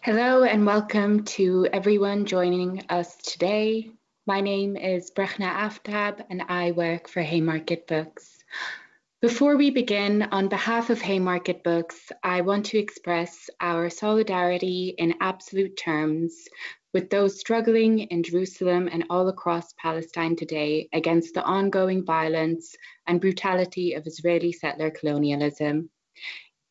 Hello and welcome to everyone joining us today. My name is Brechna Aftab and I work for Haymarket Books. Before we begin, on behalf of Haymarket Books, I want to express our solidarity in absolute terms with those struggling in Jerusalem and all across Palestine today against the ongoing violence and brutality of Israeli settler colonialism.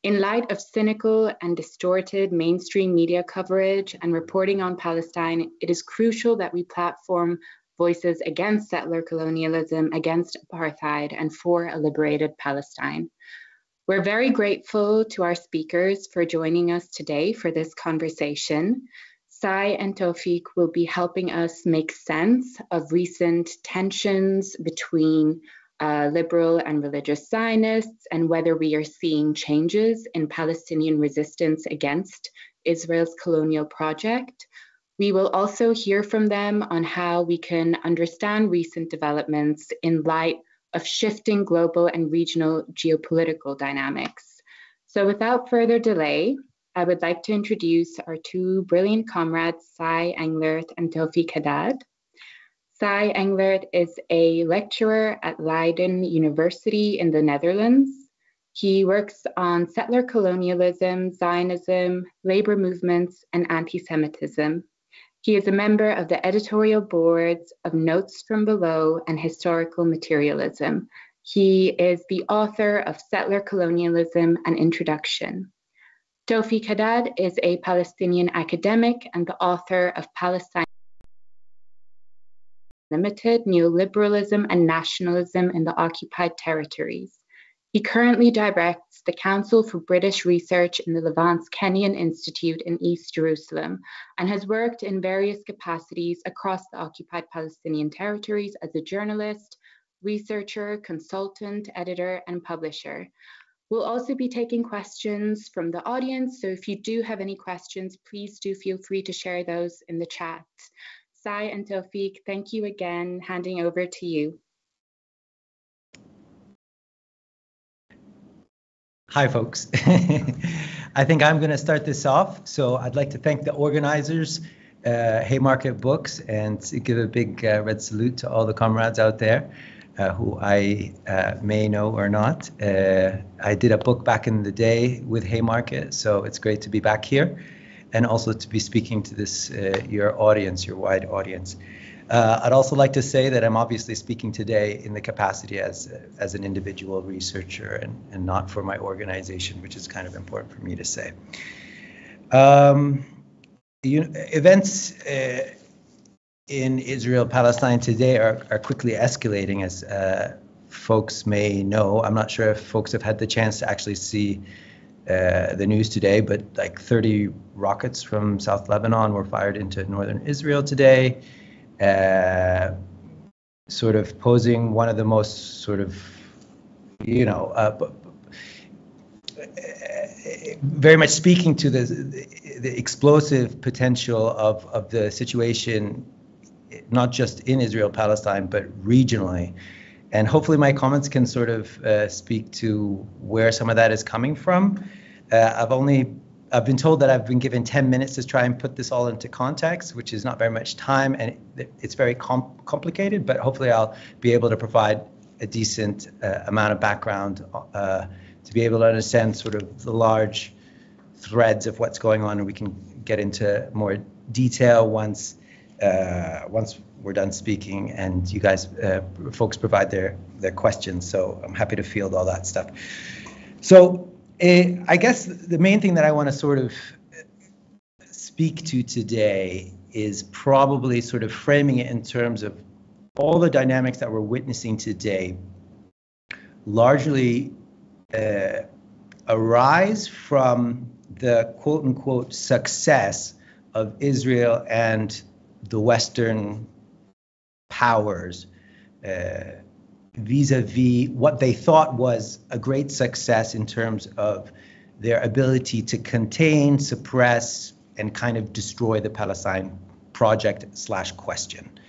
In light of cynical and distorted mainstream media coverage and reporting on Palestine, it is crucial that we platform voices against settler colonialism, against apartheid, and for a liberated Palestine. We're very grateful to our speakers for joining us today for this conversation. Sai and Toufic will be helping us make sense of recent tensions between uh, liberal and religious Zionists and whether we are seeing changes in Palestinian resistance against Israel's colonial project. We will also hear from them on how we can understand recent developments in light of shifting global and regional geopolitical dynamics. So without further delay, I would like to introduce our two brilliant comrades, Sai Englert and Toufic Haddad. Sai Englert is a lecturer at Leiden University in the Netherlands. He works on settler colonialism, Zionism, labor movements, and anti Semitism. He is a member of the editorial boards of Notes from Below and Historical Materialism. He is the author of Settler Colonialism and Introduction. Toufic Haddad is a Palestinian academic and the author of Palestine limited neoliberalism and nationalism in the occupied territories. He currently directs the Council for British Research in the Levant's Kenyon Institute in East Jerusalem and has worked in various capacities across the occupied Palestinian territories as a journalist, researcher, consultant, editor, and publisher. We'll also be taking questions from the audience, so if you do have any questions, please do feel free to share those in the chat. Sai and Toufic, thank you again. Handing over to you. Hi, folks. I think I'm going to start this off. So I'd like to thank the organizers, uh, Haymarket Books, and give a big uh, red salute to all the comrades out there uh, who I uh, may know or not. Uh, I did a book back in the day with Haymarket, so it's great to be back here and also to be speaking to this uh, your audience, your wide audience. Uh, I'd also like to say that I'm obviously speaking today in the capacity as as an individual researcher and, and not for my organization, which is kind of important for me to say. Um, you, events uh, in Israel Palestine today are, are quickly escalating, as uh, folks may know. I'm not sure if folks have had the chance to actually see uh, the news today, but like 30 rockets from South Lebanon were fired into northern Israel today, uh, sort of posing one of the most sort of, you know, uh, very much speaking to the, the explosive potential of, of the situation, not just in Israel Palestine, but regionally. And hopefully, my comments can sort of uh, speak to where some of that is coming from. Uh, I've only I've been told that I've been given 10 minutes to try and put this all into context, which is not very much time, and it, it's very com- complicated. But hopefully, I'll be able to provide a decent uh, amount of background uh, to be able to understand sort of the large threads of what's going on, and we can get into more detail once uh, once we're done speaking and you guys uh, folks provide their their questions. So I'm happy to field all that stuff. So uh, I guess the main thing that I want to sort of speak to today is probably sort of framing it in terms of all the dynamics that we're witnessing today largely uh, arise from the quote unquote success of Israel and the Western powers uh, vis-a-vis what they thought was a great success in terms of their ability to contain, suppress, and kind of destroy the Palestine project slash question.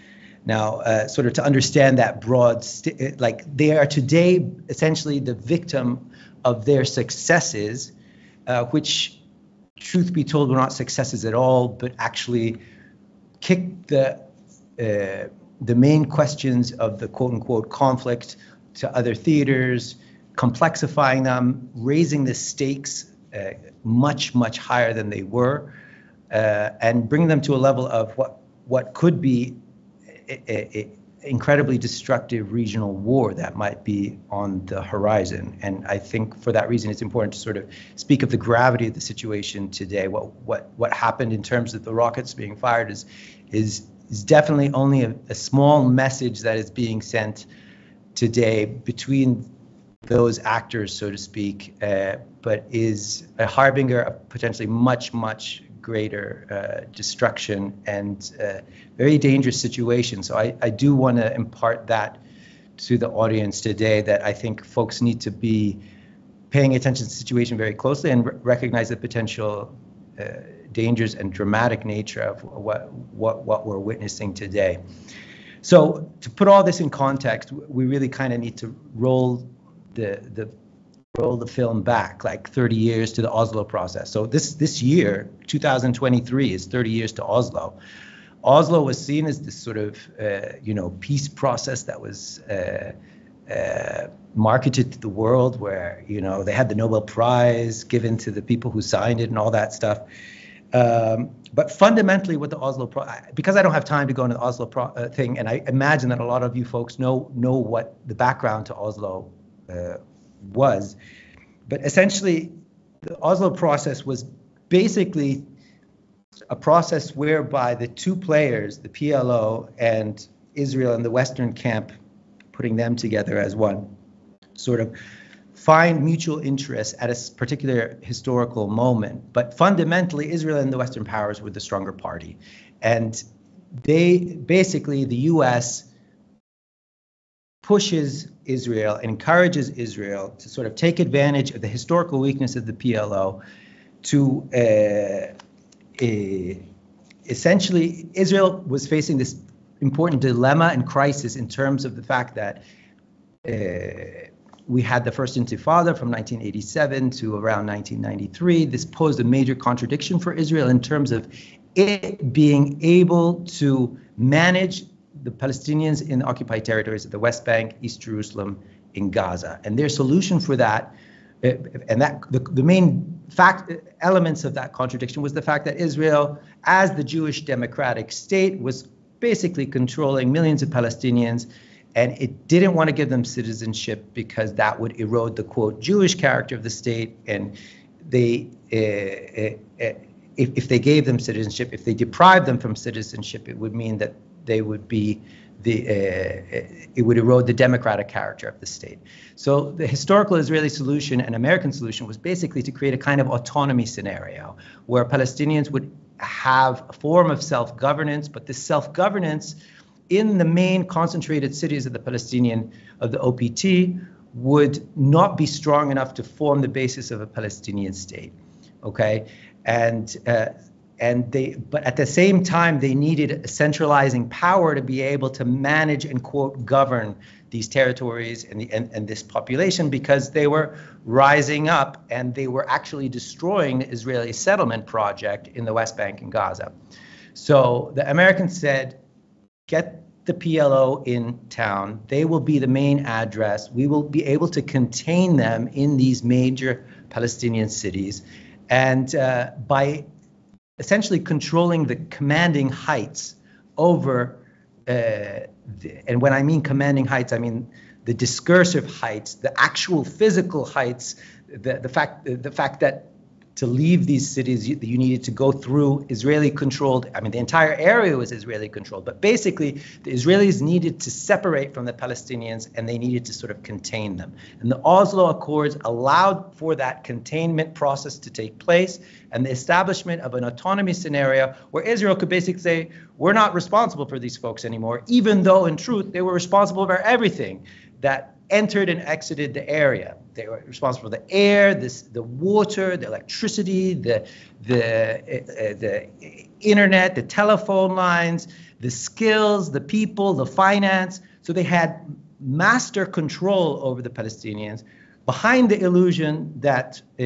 Now, uh, sort of to understand that broad, st- like they are today essentially the victim of their successes, uh, which truth be told, were not successes at all, but actually kicked the uh, the main questions of the quote unquote conflict to other theaters, complexifying them, raising the stakes uh, much much higher than they were, uh, and bringing them to a level of what what could be a, a, incredibly destructive regional war that might be on the horizon. And I think for that reason, it's important to sort of speak of the gravity of the situation today. What what what happened in terms of the rockets being fired is is is definitely only a, a small message that is being sent today between those actors, so to speak, uh, but is a harbinger of potentially much, much greater uh, destruction and uh, very dangerous situation. So I, I do want to impart that to the audience today that I think folks need to be paying attention to the situation very closely and r- recognize the potential uh, dangers and dramatic nature of what, what, what we're witnessing today. So to put all this in context, we really kind of need to roll the, the roll the film back like 30 years to the Oslo process. So this this year, 2023, is 30 years to Oslo. Oslo was seen as this sort of uh, you know peace process that was uh, uh, marketed to the world, where you know they had the Nobel Prize given to the people who signed it and all that stuff. Um, but fundamentally, what the Oslo Pro, because I don't have time to go into the Oslo Pro, uh, thing, and I imagine that a lot of you folks know know what the background to Oslo uh, was. But essentially, the Oslo process was basically a process whereby the two players, the PLO and Israel and the Western camp, putting them together as one, sort of find mutual interests at a particular historical moment. But fundamentally, Israel and the Western powers were the stronger party. And they basically, the US pushes Israel, encourages Israel to sort of take advantage of the historical weakness of the PLO to uh, essentially, Israel was facing this important dilemma and crisis in terms of the fact that uh, we had the first intifada from 1987 to around 1993. This posed a major contradiction for Israel in terms of it being able to manage the Palestinians in the occupied territories of the West Bank, East Jerusalem, in Gaza. And their solution for that, uh, and that the, the main fact elements of that contradiction was the fact that Israel, as the Jewish democratic state, was basically controlling millions of Palestinians, and it didn't want to give them citizenship because that would erode the quote Jewish character of the state, and they. Uh, uh, if, if they gave them citizenship, if they deprived them from citizenship, it would mean that they would be the, uh, it would erode the democratic character of the state. So the historical Israeli solution and American solution was basically to create a kind of autonomy scenario where Palestinians would have a form of self-governance, but this self-governance in the main concentrated cities of the Palestinian of the OPT would not be strong enough to form the basis of a Palestinian state. Okay, and uh, and they but at the same time they needed a centralizing power to be able to manage and quote govern these territories and, the, and, and this population because they were rising up and they were actually destroying the Israeli settlement project in the West Bank and Gaza. So the Americans said, get the PLO in town. They will be the main address. We will be able to contain them in these major Palestinian cities. And uh, by essentially controlling the commanding heights over, uh, the, and when I mean commanding heights, I mean the discursive heights, the actual physical heights, the, the fact the fact that to leave these cities, you, you, needed to go through Israeli controlled, I mean, the entire area was Israeli controlled, but basically the Israelis needed to separate from the Palestinians and they needed to sort of contain them. And the Oslo Accords allowed for that containment process to take place and the establishment of an autonomy scenario where Israel could basically say, we're not responsible for these folks anymore, even though in truth they were responsible for everything that entered and exited the area. They were responsible for the air, this, the water, the electricity, the, the, uh, the internet, the telephone lines, the skills, the people, the finance. So they had master control over the Palestinians, behind the illusion that uh,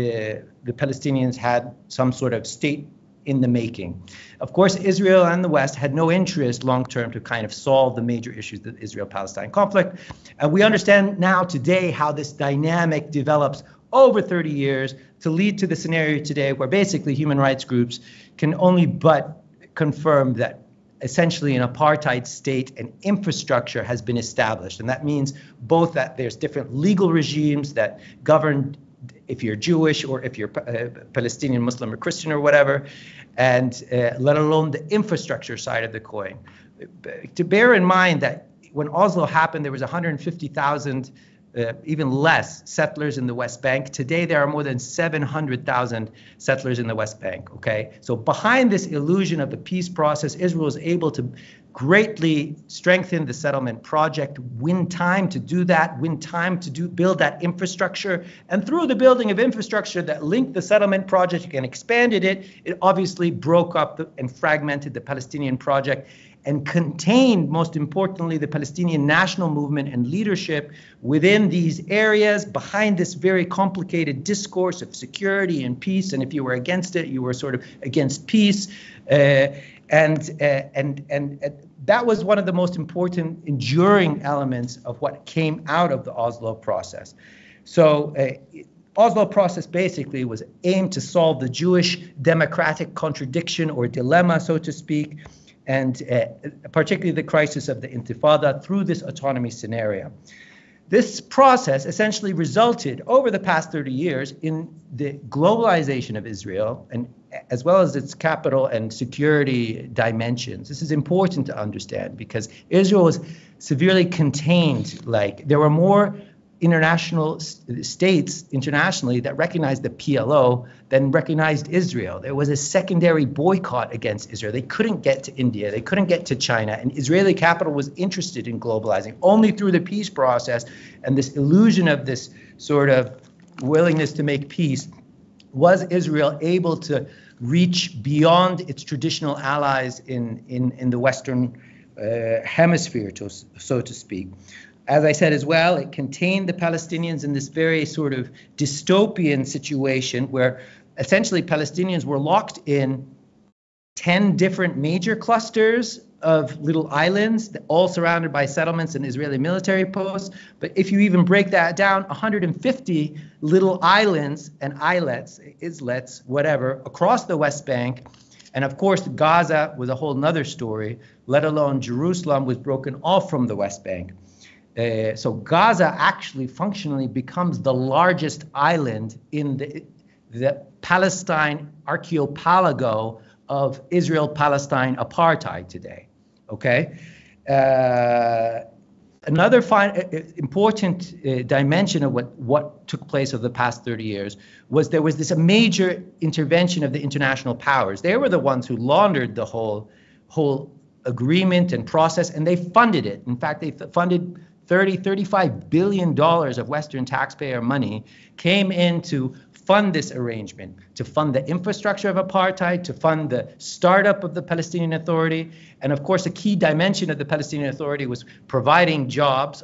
the Palestinians had some sort of state in the making. Of course, Israel and the West had no interest long term to kind of solve the major issues of the Israel Palestine conflict. And we understand now today how this dynamic develops over 30 years to lead to the scenario today where basically human rights groups can only but confirm that essentially an apartheid state and infrastructure has been established. And that means both that there's different legal regimes that govern if you're Jewish or if you're uh, Palestinian, Muslim, or Christian or whatever, and uh, let alone the infrastructure side of the coin. To bear in mind that when Oslo happened, there was 150,000 uh, even less settlers in the West Bank. Today, there are more than 700,000 settlers in the West Bank. Okay, so behind this illusion of the peace process, Israel is able to greatly strengthen the settlement project, win time to do that, win time to do build that infrastructure, and through the building of infrastructure that linked the settlement project and expanded it, it obviously broke up the, and fragmented the Palestinian project and contained, most importantly, the Palestinian national movement and leadership within these areas behind this very complicated discourse of security and peace. And if you were against it, you were sort of against peace. Uh, and, uh, and, and, and that was one of the most important enduring elements of what came out of the Oslo process. So, uh, Oslo process basically was aimed to solve the Jewish democratic contradiction or dilemma, so to speak, and uh, particularly the crisis of the Intifada through this autonomy scenario. This process essentially resulted over the past 30 years in the globalization of Israel and as well as its capital and security dimensions. This is important to understand because Israel was severely contained like there were more international states internationally that recognized the PLO then recognized Israel. There was a secondary boycott against Israel. They couldn't get to India, they couldn't get to China, and Israeli capital was interested in globalizing only through the peace process and this illusion of this sort of willingness to make peace was Israel able to reach beyond its traditional allies in, in, in the Western uh, hemisphere, to, so to speak as I said as well, it contained the Palestinians in this very sort of dystopian situation where essentially Palestinians were locked in 10 different major clusters of little islands, all surrounded by settlements and Israeli military posts. But if you even break that down, 150 little islands and islets, islets, whatever, across the West Bank. And of course, Gaza was a whole nother story, let alone Jerusalem was broken off from the West Bank. Uh, so Gaza actually functionally becomes the largest island in the, the Palestine archipelago of Israel-Palestine apartheid today. Okay. Uh, another fine, uh, important uh, dimension of what, what took place over the past 30 years was there was this major intervention of the international powers. They were the ones who laundered the whole whole agreement and process, and they funded it. In fact, they funded 30, 35 billion dollars of Western taxpayer money came in to fund this arrangement, to fund the infrastructure of apartheid, to fund the startup of the Palestinian Authority. And of course, a key dimension of the Palestinian Authority was providing jobs,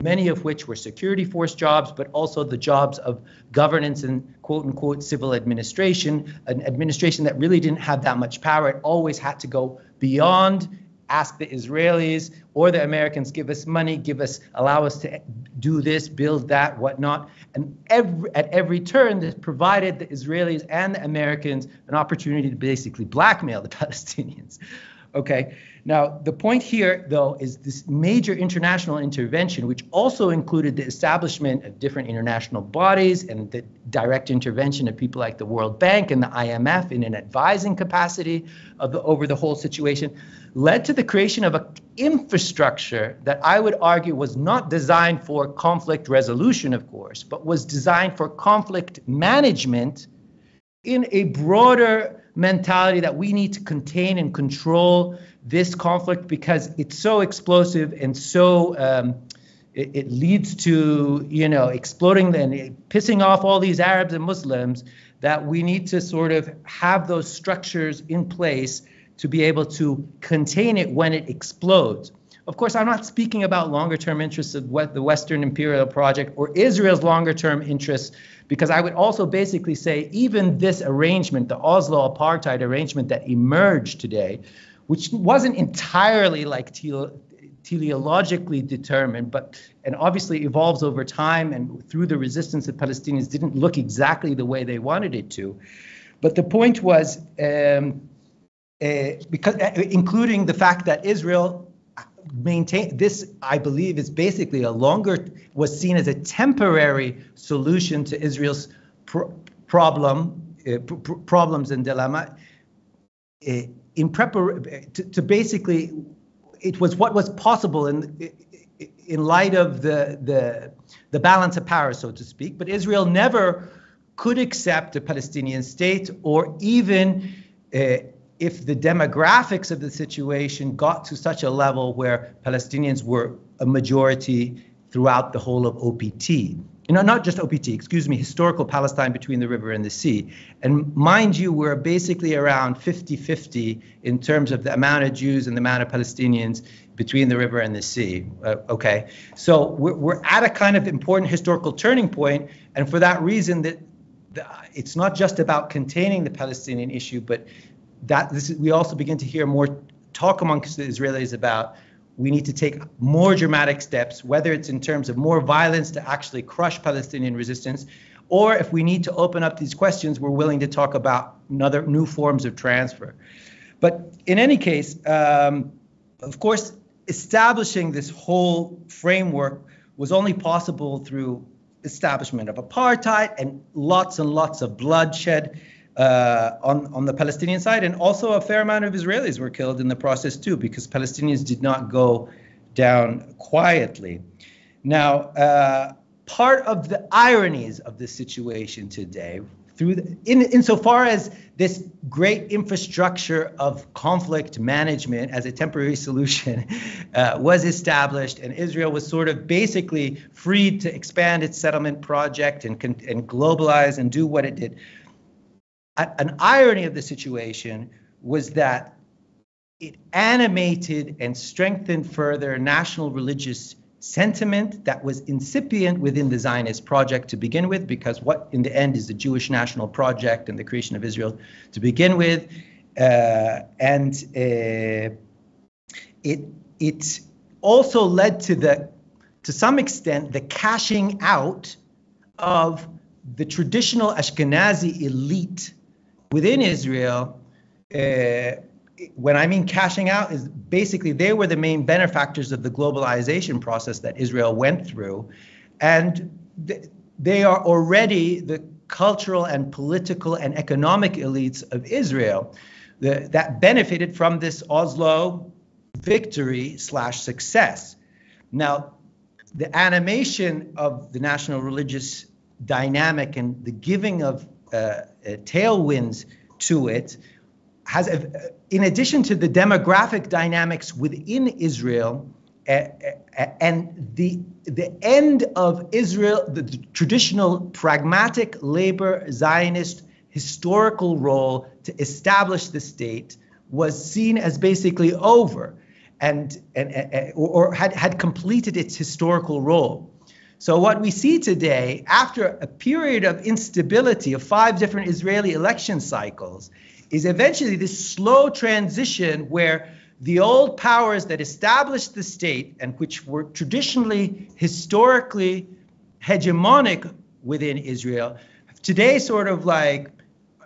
many of which were security force jobs, but also the jobs of governance and quote unquote civil administration, an administration that really didn't have that much power. It always had to go beyond ask the Israelis or the Americans, give us money, give us, allow us to do this, build that, whatnot. And every, at every turn, this provided the Israelis and the Americans an opportunity to basically blackmail the Palestinians. Okay. Now, the point here, though, is this major international intervention, which also included the establishment of different international bodies and the direct intervention of people like the World Bank and the IMF in an advising capacity of the, over the whole situation, led to the creation of an infrastructure that I would argue was not designed for conflict resolution, of course, but was designed for conflict management in a broader mentality that we need to contain and control this conflict because it's so explosive and so um, it, it, leads to you know exploding and pissing off all these Arabs and Muslims that we need to sort of have those structures in place to be able to contain it when it explodes. Of course, I'm not speaking about longer term interests of what the Western imperial project or Israel's longer term interests, because I would also basically say even this arrangement, the Oslo apartheid arrangement that emerged today, which wasn't entirely like teleologically determined, but and obviously evolves over time and through the resistance of Palestinians didn't look exactly the way they wanted it to. But the point was, um, uh, because uh, including the fact that Israel maintain this, I believe, is basically a longer was seen as a temporary solution to Israel's problem, uh, pr- problems and dilemma. Uh, in prepar- to, to basically it was what was possible in in light of the the the balance of power, so to speak. But Israel never could accept a Palestinian state, or even uh, if the demographics of the situation got to such a level where Palestinians were a majority throughout the whole of OPT you know, not just OPT, excuse me, historical Palestine between the river and the sea. And mind you, we're basically around 50 50 in terms of the amount of Jews and the amount of Palestinians between the river and the sea. Uh, okay. So we're, we're at a kind of important historical turning point, And for that reason, that it's not just about containing the Palestinian issue, but that this, we also begin to hear more talk amongst the Israelis about we need to take more dramatic steps, whether it's in terms of more violence to actually crush Palestinian resistance, or if we need to open up these questions, we're willing to talk about another new forms of transfer. But in any case, um, of course, establishing this whole framework was only possible through establishment of apartheid and lots and lots of bloodshed uh, on, on the Palestinian side. And also, a fair amount of Israelis were killed in the process, too, because Palestinians did not go down quietly. Now, uh, part of the ironies of the situation today, through the, in insofar as this great infrastructure of conflict management as a temporary solution uh, was established, and Israel was sort of basically freed to expand its settlement project and, and globalize and do what it did an irony of the situation was that it animated and strengthened further national religious sentiment that was incipient within the Zionist project to begin with, because what in the end is the Jewish national project and the creation of Israel to begin with, uh, and uh, it it also led to the to some extent the cashing out of the traditional Ashkenazi elite within Israel, uh, when I mean cashing out, is basically they were the main benefactors of the globalization process that Israel went through. And th- they are already the cultural and political and economic elites of Israel the, that benefited from this Oslo victory slash success. Now, the animation of the national religious dynamic and the giving of uh, Uh, tailwinds to it has, a, in addition to the demographic dynamics within Israel, uh, uh, uh and the the end of Israel, the, the, traditional pragmatic labor Zionist historical role to establish the state was seen as basically over, and and, and or, or had had completed its historical role. So, what we see today, after a period of instability of five different Israeli election cycles, is eventually this slow transition where the old powers that established the state and which were traditionally, historically hegemonic within Israel, today sort of like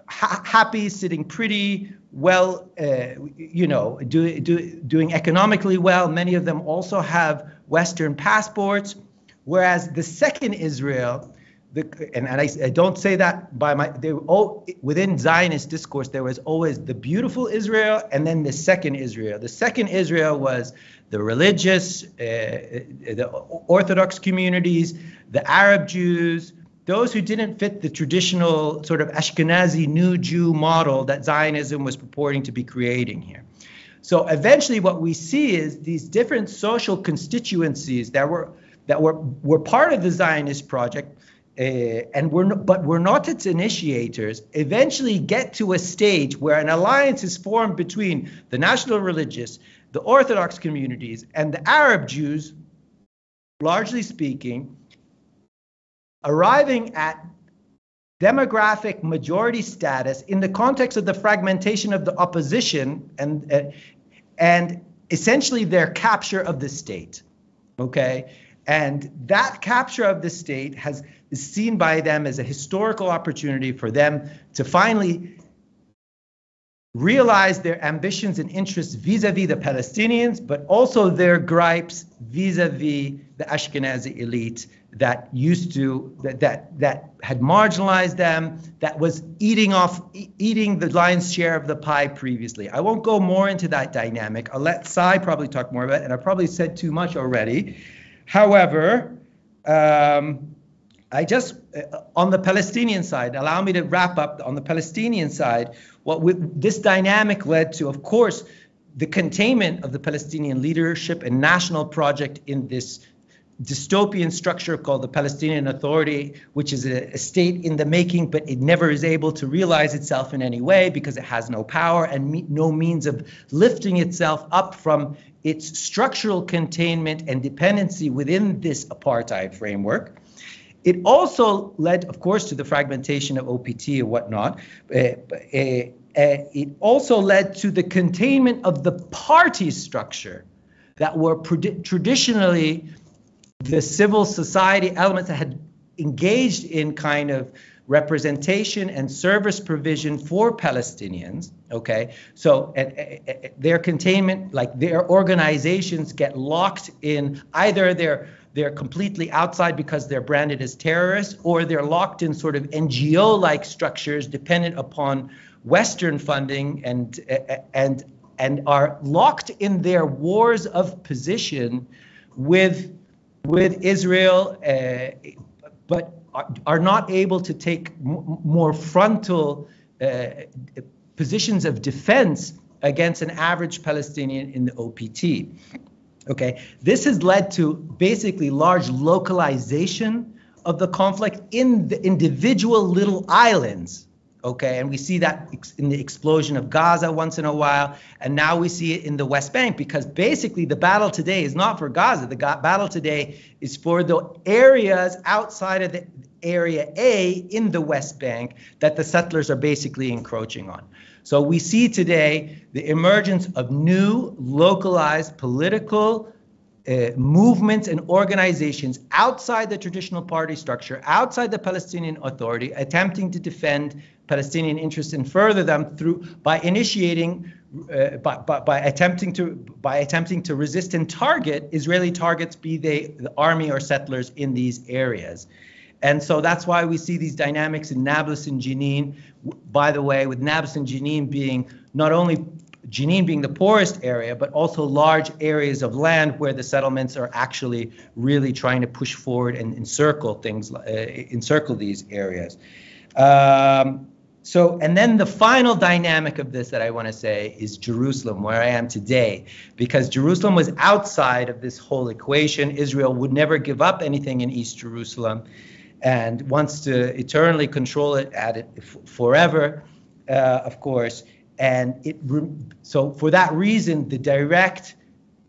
ha- happy, sitting pretty, well, uh, you know, do, do, doing economically well. Many of them also have Western passports. Whereas the second Israel, the, and, and I, I, don't say that by my, they all, within Zionist discourse, there was always the beautiful Israel and then the second Israel. The second Israel was the religious, uh, the Orthodox communities, the Arab Jews, those who didn't fit the traditional sort of Ashkenazi new Jew model that Zionism was purporting to be creating here. So eventually, what we see is these different social constituencies that were that were, were part of the Zionist project, uh, and we're not, but we're not its initiators, eventually get to a stage where an alliance is formed between the national religious, the Orthodox communities, and the Arab Jews, largely speaking, arriving at demographic majority status in the context of the fragmentation of the opposition and uh, and essentially their capture of the state okay and that capture of the state has is seen by them as a historical opportunity for them to finally realize their ambitions and interests vis-a-vis the Palestinians, but also their gripes vis-a-vis the Ashkenazi elite that used to that that, that had marginalized them, that was eating off eating the lion's share of the pie previously. I won't go more into that dynamic. I'll let Sai probably talk more about it, and I probably said too much already. However, um, I just uh, on the Palestinian side, allow me to wrap up on the Palestinian side. What with, this dynamic led to, of course, the containment of the Palestinian leadership and national project in this dystopian structure called the Palestinian Authority, which is a, a, state in the making, but it never is able to realize itself in any way because it has no power and me- no means of lifting itself up from its structural containment and dependency within this apartheid framework. It also led, of course, to the fragmentation of OPT and whatnot. Uh, uh, uh, it also led to the containment of the party structure that were traditionally the civil society elements that had engaged in kind of representation and service provision for Palestinians. Okay, so their containment, like their organizations, get locked in either they're they're completely outside because they're branded as terrorists, or they're locked in sort of NGO-like structures dependent upon Western funding and and and are locked in their wars of position with with Israel, uh, but are not able to take m- more frontal uh, positions of defense against an average Palestinian in the OPT. Okay, this has led to basically large localization of the conflict in the individual little islands okay? And we see that in the explosion of Gaza once in a while, and now we see it in the West Bank because basically the battle today is not for Gaza. The battle today is for the areas outside of the area A in the West Bank that the settlers are basically encroaching on. So we see today the emergence of new localized political uh, movements and organizations outside the traditional party structure, outside the Palestinian Authority, attempting to defend Palestinian interests and further them through by initiating, uh, by, by, by, attempting to by attempting to resist and target Israeli targets, be they the army or settlers in these areas. And so that's why we see these dynamics in Nablus and Jenin. By the way, with Nablus and Jenin being not only Jenin being the poorest area, but also large areas of land where the settlements are actually really trying to push forward and encircle things, uh, encircle these areas. Um, so, and then the final dynamic of this that I want to say is Jerusalem, where I am today, because Jerusalem was outside of this whole equation. Israel would never give up anything in East Jerusalem and wants to eternally control it at it forever, uh, of course. And it so for that reason, the direct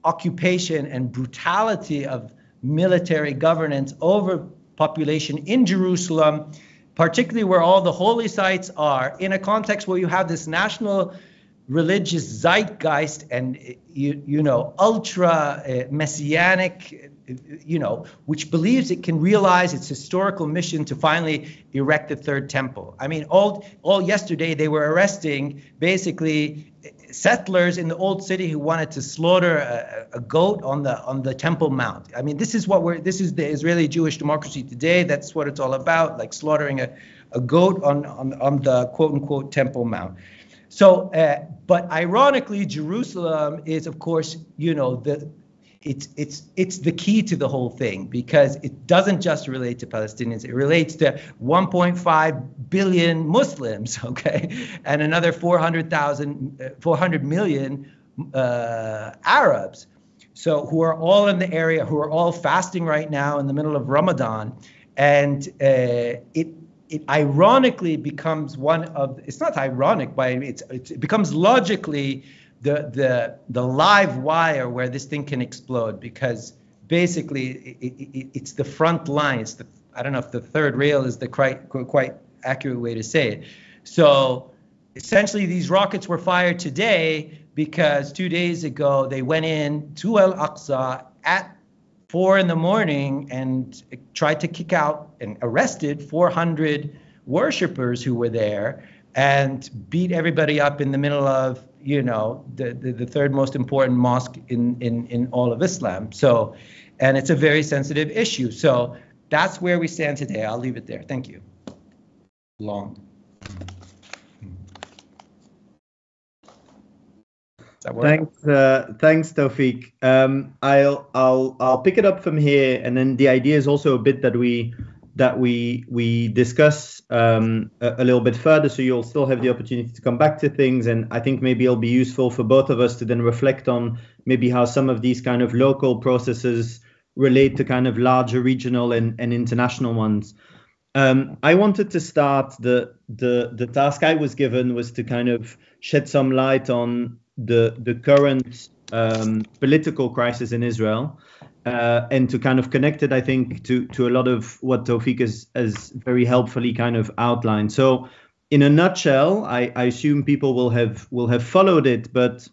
occupation and brutality of military governance over population in Jerusalem particularly where all the holy sites are, in a context where you have this national religious zeitgeist and you you know ultra uh, messianic you know which believes it can realize its historical mission to finally erect the third temple. I mean all all yesterday they were arresting basically settlers in the old city who wanted to slaughter a, a, goat on the on the Temple Mount. I mean, this is what we're this is the Israeli Jewish democracy today. That's what it's all about, like slaughtering a, a goat on, on on the quote unquote Temple Mount. So, uh, but ironically, Jerusalem is, of course, you know, the it's it's it's the key to the whole thing because it doesn't just relate to Palestinians. It relates to 1.5 billion Muslims, okay, and another 400,000, uh, 400 million uh, Arabs. So who are all in the area, who are all fasting right now in the middle of Ramadan, and uh, it it ironically becomes one of it's not ironic but it's, it becomes logically the the the live wire where this thing can explode because basically it, it, it's the front line. It's the I don't know if the third rail is the quite quite accurate way to say it. So essentially, these rockets were fired today because two days ago they went in to Al Aqsa at four in the morning and tried to kick out and arrested 400 worshippers who were there and beat everybody up in the middle of you know the, the, the, third most important mosque in, in in all of islam. So and it's a very sensitive issue. So that's where we stand today. I'll leave it there. Thank you. Long. Thanks, uh, thanks, Toufic. Um, I'll I'll I'll pick it up from here, and then the idea is also a bit that we that we we discuss um, a, a, little bit further, so you'll still have the opportunity to come back to things. And I think maybe it'll be useful for both of us to then reflect on maybe how some of these kind of local processes relate to kind of larger regional and, and international ones. Um, I wanted to start the the the task I was given was to kind of shed some light on the the current um, political crisis in Israel, uh, and to kind of connect it, I think, to to a lot of what Toufic has, has very helpfully kind of outlined. So, in a nutshell, I, I assume people will have will have followed it, but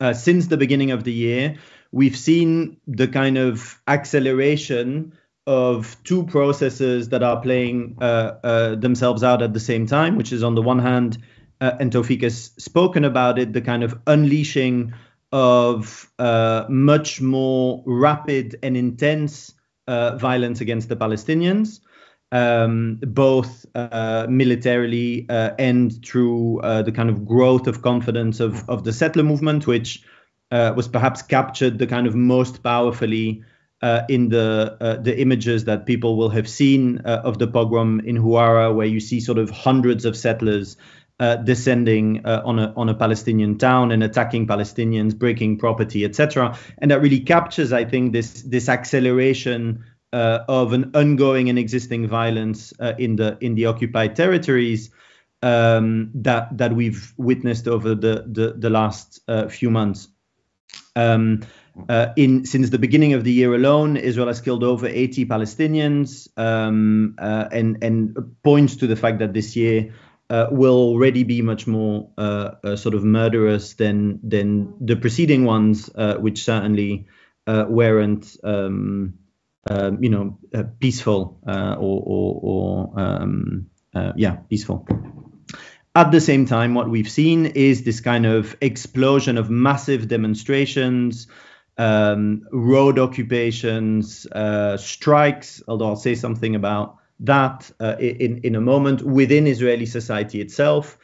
uh, since the beginning of the year, we've seen the kind of acceleration of two processes that are playing uh, uh themselves out at the same time, which is on the one hand uh, and Toufic has spoken about it, the kind of unleashing of uh, much more rapid and intense uh, violence against the Palestinians, um, both uh, militarily uh, and through uh, the kind of growth of confidence of, of the settler movement, which was perhaps captured the kind of most powerfully in the the images that people will have seen of the pogrom in Huwara, where you see sort of hundreds of settlers uh, descending uh, on a on a Palestinian town and attacking Palestinians, breaking property, etc. And that really captures, I think, this this acceleration uh, of an ongoing and existing violence uh, in the in the occupied territories um, that that we've witnessed over the the, the last uh, few months. Um, uh, in since the beginning of the year alone, Israel has killed over 80 Palestinians, um, and and points to the fact that this year uh, will already be much more uh, uh, sort of murderous than than the preceding ones, uh, which certainly uh, weren't, um, um you know, uh, peaceful or or, or um, yeah, peaceful. At the same time, what we've seen is this kind of explosion of massive demonstrations, um, road occupations, strikes. Although I'll say something about that uh, in, in a moment within Israeli society itself.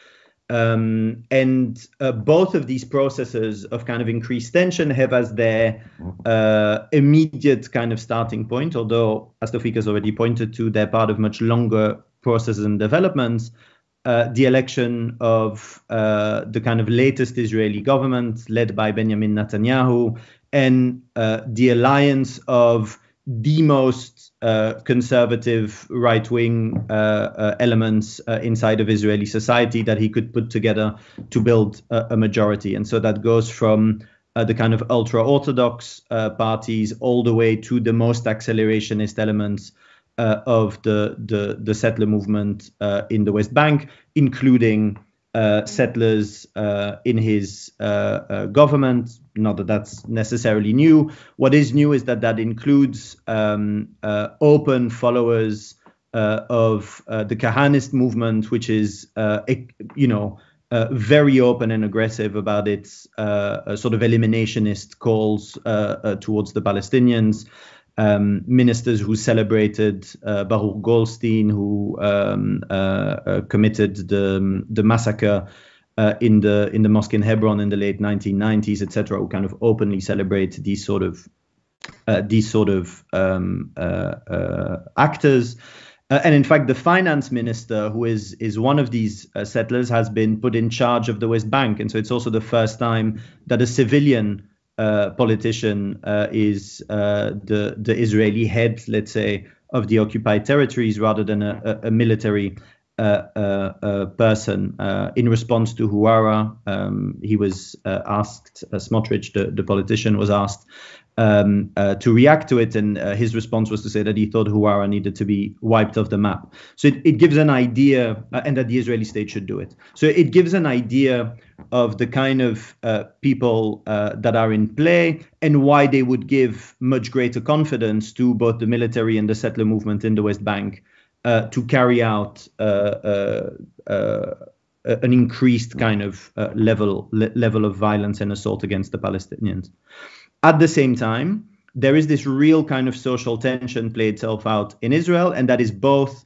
Um, and uh, both of these processes of kind of increased tension have as their uh, immediate kind of starting point, although, as Toufic has already pointed to, they're part of much longer processes and developments. Uh, the election of uh, the kind of latest Israeli government led by Benjamin Netanyahu and uh, the alliance of the most uh, conservative right wing uh, uh, elements uh, inside of Israeli society that he could put together to build a, majority. And so that goes from uh, the kind of ultra orthodox parties all the way to the most accelerationist elements of the, the, the settler movement in the West Bank, including settlers in his government. Not that that's necessarily new. What is new is that that includes um, uh, open followers of the Kahanist movement, which is, you know, very open and aggressive about its sort of eliminationist calls towards the Palestinians um, ministers who celebrated uh, Baruch Goldstein, who um, uh, uh, committed the the massacre uh, in the in the mosque in Hebron in the late 1990s, etc., who kind of openly celebrate these sort of uh, these sort of um, uh, actors. and in fact, the finance minister, who is is one of these settlers, has been put in charge of the West Bank, and so it's also the first time that a civilian uh, politician uh, is uh, the the Israeli head, let's say, of the occupied territories rather than a, a military uh, person in response to Huwara. Um, he was asked, Smotrich, the, the politician, was asked um, uh, to react to it, and uh, his response was to say that he thought Huwara needed to be wiped off the map. So it, it gives an idea, uh, and that the Israeli state should do it. So it gives an idea of the kind of uh, people uh, that are in play and why they would give much greater confidence to both the military and the settler movement in the West Bank uh, to carry out an increased kind of level le- level of violence and assault against the Palestinians. At the same time, there is this real kind of social tension play itself out in Israel, and that is both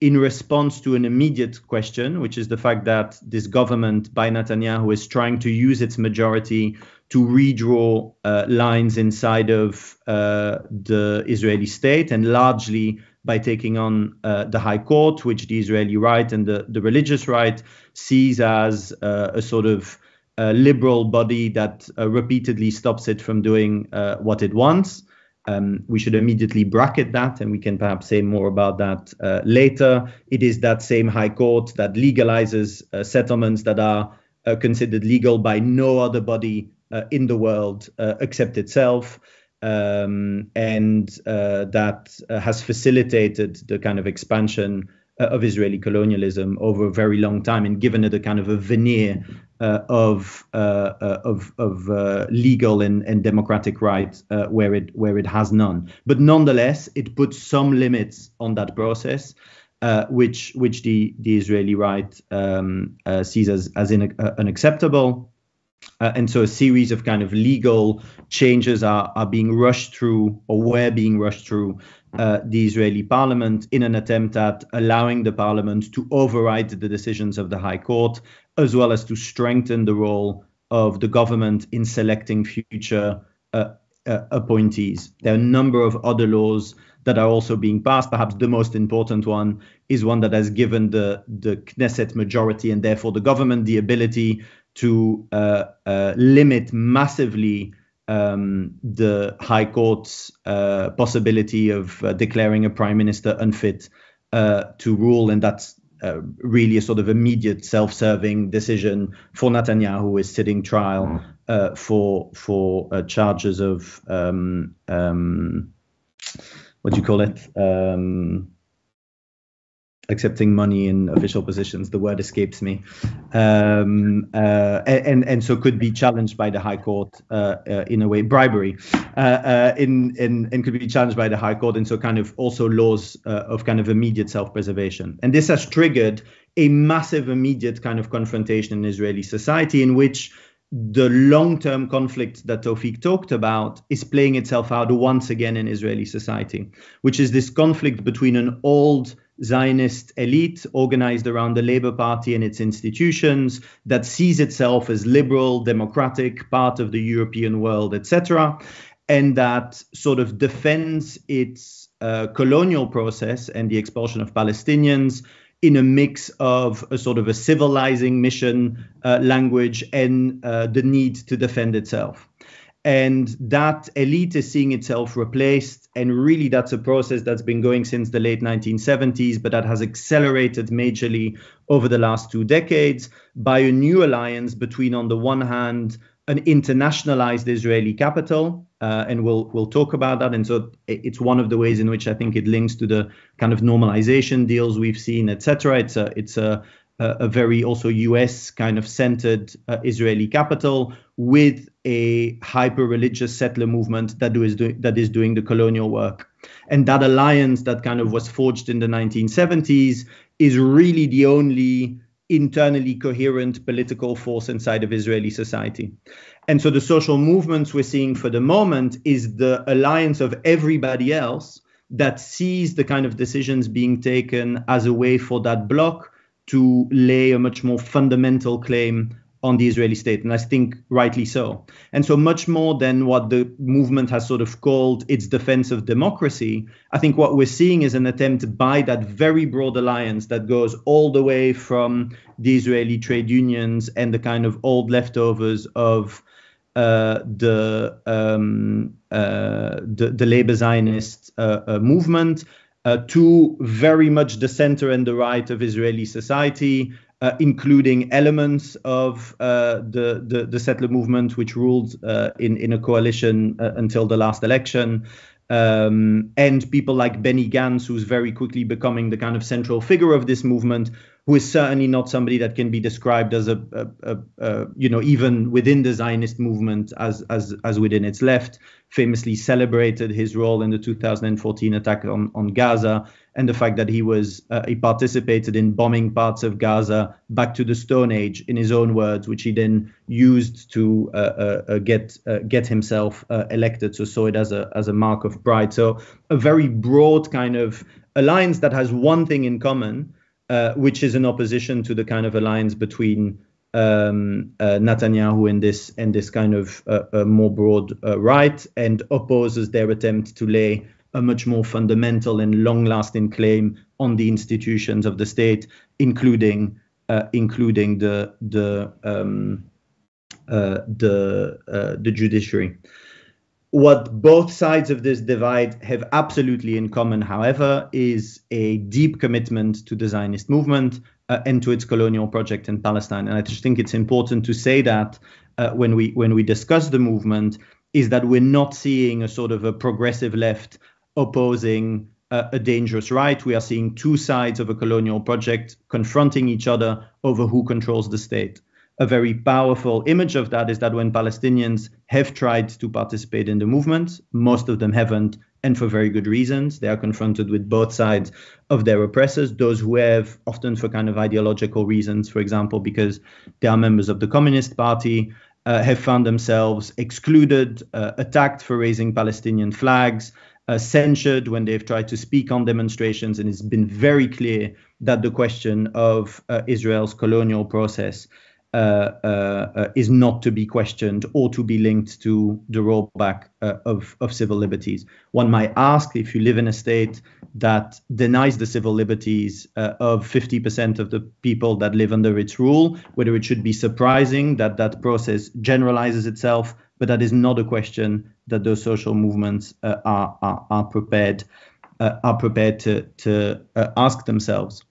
in response to an immediate question, which is the fact that this government by Netanyahu is trying to use its majority to redraw uh, lines inside of uh, the Israeli state, and largely by taking on uh, the High Court, which the Israeli right and the, the religious right sees as uh, a sort of a liberal body that uh, repeatedly stops it from doing uh, what it wants. Um, we should immediately bracket that, and we can perhaps say more about that uh, later. It is that same High Court that legalizes uh, settlements that are uh, considered legal by no other body uh, in the world except itself. Um, and that has facilitated the kind of expansion uh, of Israeli colonialism over a very long time and given it a kind of a veneer uh, of uh, uh of, of uh, legal and, and democratic rights uh, where it where it has none. But nonetheless, it puts some limits on that process, which which the the Israeli right um, sees as as in, unacceptable. Uh, and so a series of kind of legal changes are, are being rushed through or were being rushed through uh, the Israeli parliament in an attempt at allowing the parliament to override the decisions of the High Court, as well as to strengthen the role of the government in selecting future uh, uh, appointees. There are a number of other laws that are also being passed. Perhaps the most important one is one that has given the, the Knesset majority and therefore the government the ability to uh, uh, limit massively um, the High Court's uh, possibility of uh, declaring a prime minister unfit uh, to rule, and that's uh, really a sort of immediate self-serving decision for Netanyahu, who is sitting trial mm. uh, for for uh, charges of um, um, what do you call it? Um, accepting money in official positions. The word escapes me, um, uh, and and so could be challenged by the High Court uh, uh, in a way, bribery, uh, uh, in in and could be challenged by the High Court, and so kind of also laws uh, of kind of immediate self-preservation. And this has triggered a massive immediate kind of confrontation in Israeli society, in which the long-term conflict that Toufic talked about is playing itself out once again in Israeli society, which is this conflict between an old Zionist elite organized around the Labour Party and its institutions that sees itself as liberal, democratic, part of the European world, etc., and that sort of defends its uh, colonial process and the expulsion of Palestinians in a mix of a sort of a civilizing mission uh, language and uh, the need to defend itself and that elite is seeing itself replaced. And really that's a process that's been going since the late 1970s but that has accelerated majorly over the last two decades by a new alliance between on the one hand an internationalized israeli capital uh, and we'll we'll talk about that. And so it's one of the ways in which i think it links to the kind of normalization deals we've seen etc it's a it's a a very also US kind of centered uh, Israeli capital with a hyper religious settler movement that is, do, that is doing the colonial work. And that alliance that kind of was forged in the 1970s is really the only internally coherent political force inside of Israeli society. And so the social movements we're seeing for the moment is the alliance of everybody else that sees the kind of decisions being taken as a way for that bloc to lay a much more fundamental claim on the Israeli state, and I think rightly so. And so, much more than what the movement has sort of called its defense of democracy, I think what we're seeing is an attempt by that very broad alliance that goes all the way from the Israeli trade unions and the kind of old leftovers of uh, the, um, uh, the, the labor Zionist uh, uh movement uh, to very much the center and the right of Israeli society, uh, including elements of uh, the, the, the settler movement, which ruled uh, in in a coalition uh, until the last election, um, and people like Benny Gantz, who's very quickly becoming the kind of central figure of this movement, who is certainly not somebody that can be described as a, a, a, a, you know even within the Zionist movement as as as within its left. Famously celebrated his role in the 2014 attack on on Gaza and the fact that he was uh, he participated in bombing parts of Gaza back to the Stone Age in his own words, which he then used to uh, uh, uh get uh, get himself elected. So saw it as a as a mark of pride. So a very broad kind of alliance that has one thing in common which is in opposition to the kind of alliance between um, uh, Netanyahu and this and this kind of uh, uh more broad right, and opposes their attempt to lay a much more fundamental and long-lasting claim on the institutions of the state, including uh, including the the um, the the judiciary. What both sides of this divide have absolutely in common, however, is a deep commitment to the Zionist movement uh, and to its colonial project in Palestine. And I just think it's important to say that uh, when we when we discuss the movement, is that we're not seeing a sort of a progressive left opposing uh, a dangerous right. We are seeing two sides of a colonial project confronting each other over who controls the state a very powerful image of that is that when Palestinians have tried to participate in the movement, most of them haven't, and for very good reasons. They are confronted with both sides of their oppressors, those who have, often for kind of ideological reasons, for example, because they are members of the Communist Party, uh, have found themselves excluded, uh, attacked for raising Palestinian flags, uh, censured when they've tried to speak on demonstrations. And it's been very clear that the question of uh, Israel's colonial process uh, uh, uh, is not to be questioned or to be linked to the rollback of, of civil liberties. One might ask if you live in a state that denies the civil liberties uh, of 50% of the people that live under its rule, whether it should be surprising that that process generalizes itself, but that is not a question that those social movements uh, are, are, are, prepared uh, are prepared to, to ask themselves.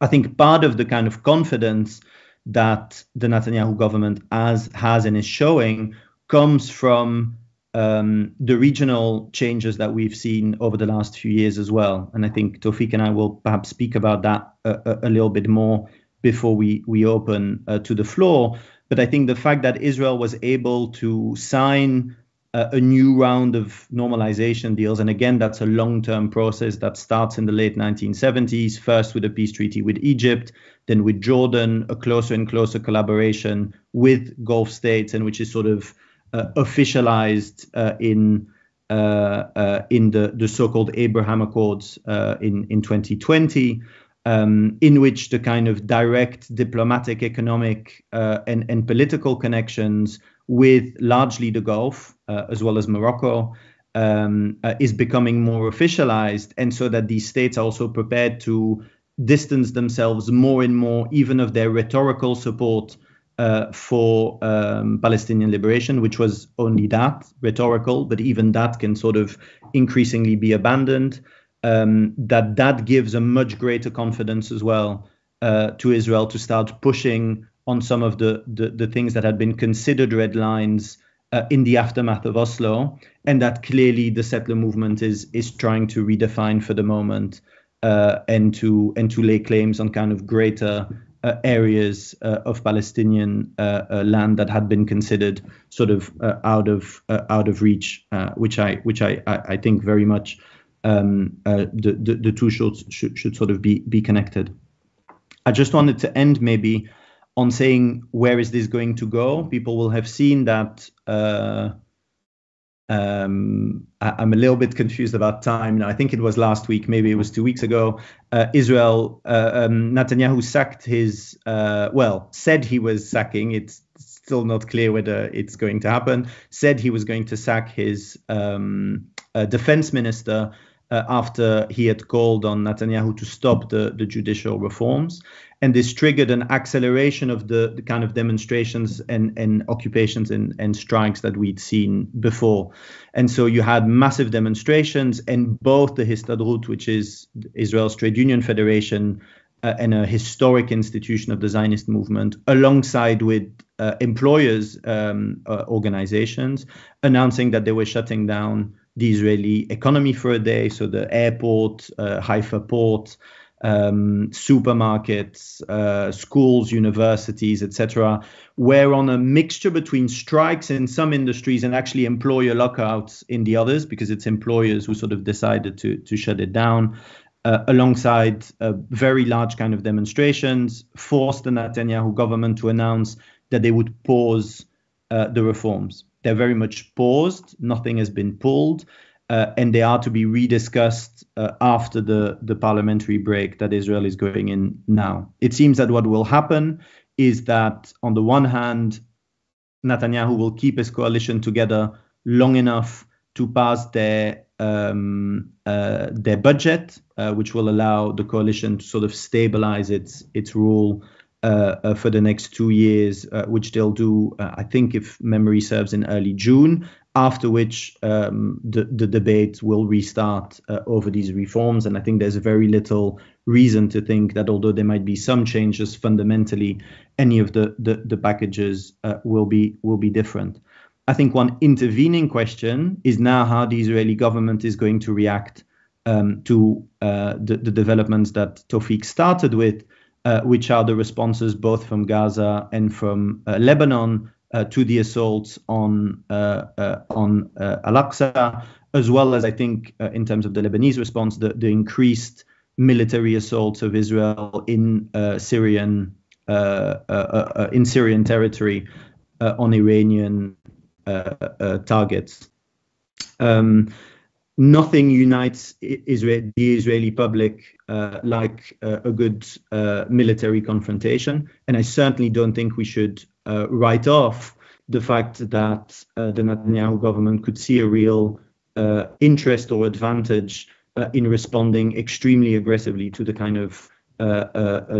I think part of the kind of confidence that the Netanyahu government as has and is showing comes from um, the regional changes that we've seen over the last few years as well. And I think Toufic and I will perhaps speak about that a, a little bit more before we we open uh, to the floor. But I think the fact that Israel was able to sign a new round of normalization deals. And again, that's a long term process that starts in the late 1970s, first with a peace treaty with Egypt, then with Jordan, a closer and closer collaboration with Gulf states, and which is sort of uh, officialized uh, in. Uh, uh in the, the so-called Abraham Accords uh, in in 2020, um, in which the kind of direct diplomatic, economic, and and political connections with largely the Gulf uh, as well as Morocco um, uh, is becoming more officialized, and so that these states are also prepared to distance themselves more and more, even of their rhetorical support uh, for um, Palestinian liberation, which was only that rhetorical, but even that can sort of increasingly be abandoned. Um, that that gives a much greater confidence as well uh, to Israel to start pushing on some of the, the, the things that had been considered red lines uh, in the aftermath of Oslo, and that clearly the settler movement is is trying to redefine for the moment uh, and to and to lay claims on kind of greater uh, areas uh, of Palestinian uh, uh, land that had been considered sort of out of out of reach, which I which I, I, I think very much um, the, the, the two should, should should sort of be be connected. I just wanted to end maybe on saying where is this going to go, people will have seen that uh, um, I, am a little bit confused about time. I think it was last week, maybe it was two weeks ago. Uh, Israel, uh, um, Netanyahu sacked his, uh, well, said he was sacking. It's still not clear whether it's going to happen. Said he was going to sack his um, uh, defense minister uh, after he had called on Netanyahu to stop the, the judicial reforms. And this triggered an acceleration of the, the kind of demonstrations and, and occupations and, and strikes that we'd seen before. And so you had massive demonstrations, and both the Histadrut, which is Israel's trade union federation, uh, and a historic institution of the Zionist movement, alongside with uh, employers' um, uh, organizations, announcing that they were shutting down the Israeli economy for a day. So the airport, uh, Haifa port, um, supermarkets, uh, schools, universities, etc., were on a mixture between strikes in some industries and actually employer lockouts in the others, because it's employers who sort of decided to to shut it down uh, alongside uh, very large kind of demonstrations, forced the Netanyahu government to announce that they would pause uh, the reforms. They're very much paused, nothing has been pulled, uh, and they are to be rediscussed uh, after the, the parliamentary break that Israel is going in now. It seems that what will happen is that, on the one hand, Netanyahu will keep his coalition together long enough to pass their um, uh, their budget, uh, which will allow the coalition to sort of stabilize its its rule uh, uh for the next two years, uh, which they'll do, uh, I think, if memory serves, in early June. After which um, the the debate will restart over these reforms, and I think there's very little reason to think that although there might be some changes fundamentally, any of the the, the packages will be will be different. I think one intervening question is now how the Israeli government is going to react um, to uh, the, the, developments that Toufic started with, uh, which are the responses both from Gaza and from uh, Lebanon uh, to the assaults on uh, uh, on Al-Aqsa, as well as I think in terms of the Lebanese response, the, the increased military assaults of Israel in Syrian in Syrian territory on Iranian uh, uh, targets. Um, nothing unites Israel, the Israeli public uh, like uh, a good uh, military confrontation. And I certainly don't think we should uh, Uh, write off the fact that uh, the Netanyahu government could see a real uh, interest or advantage in responding extremely aggressively to the kind of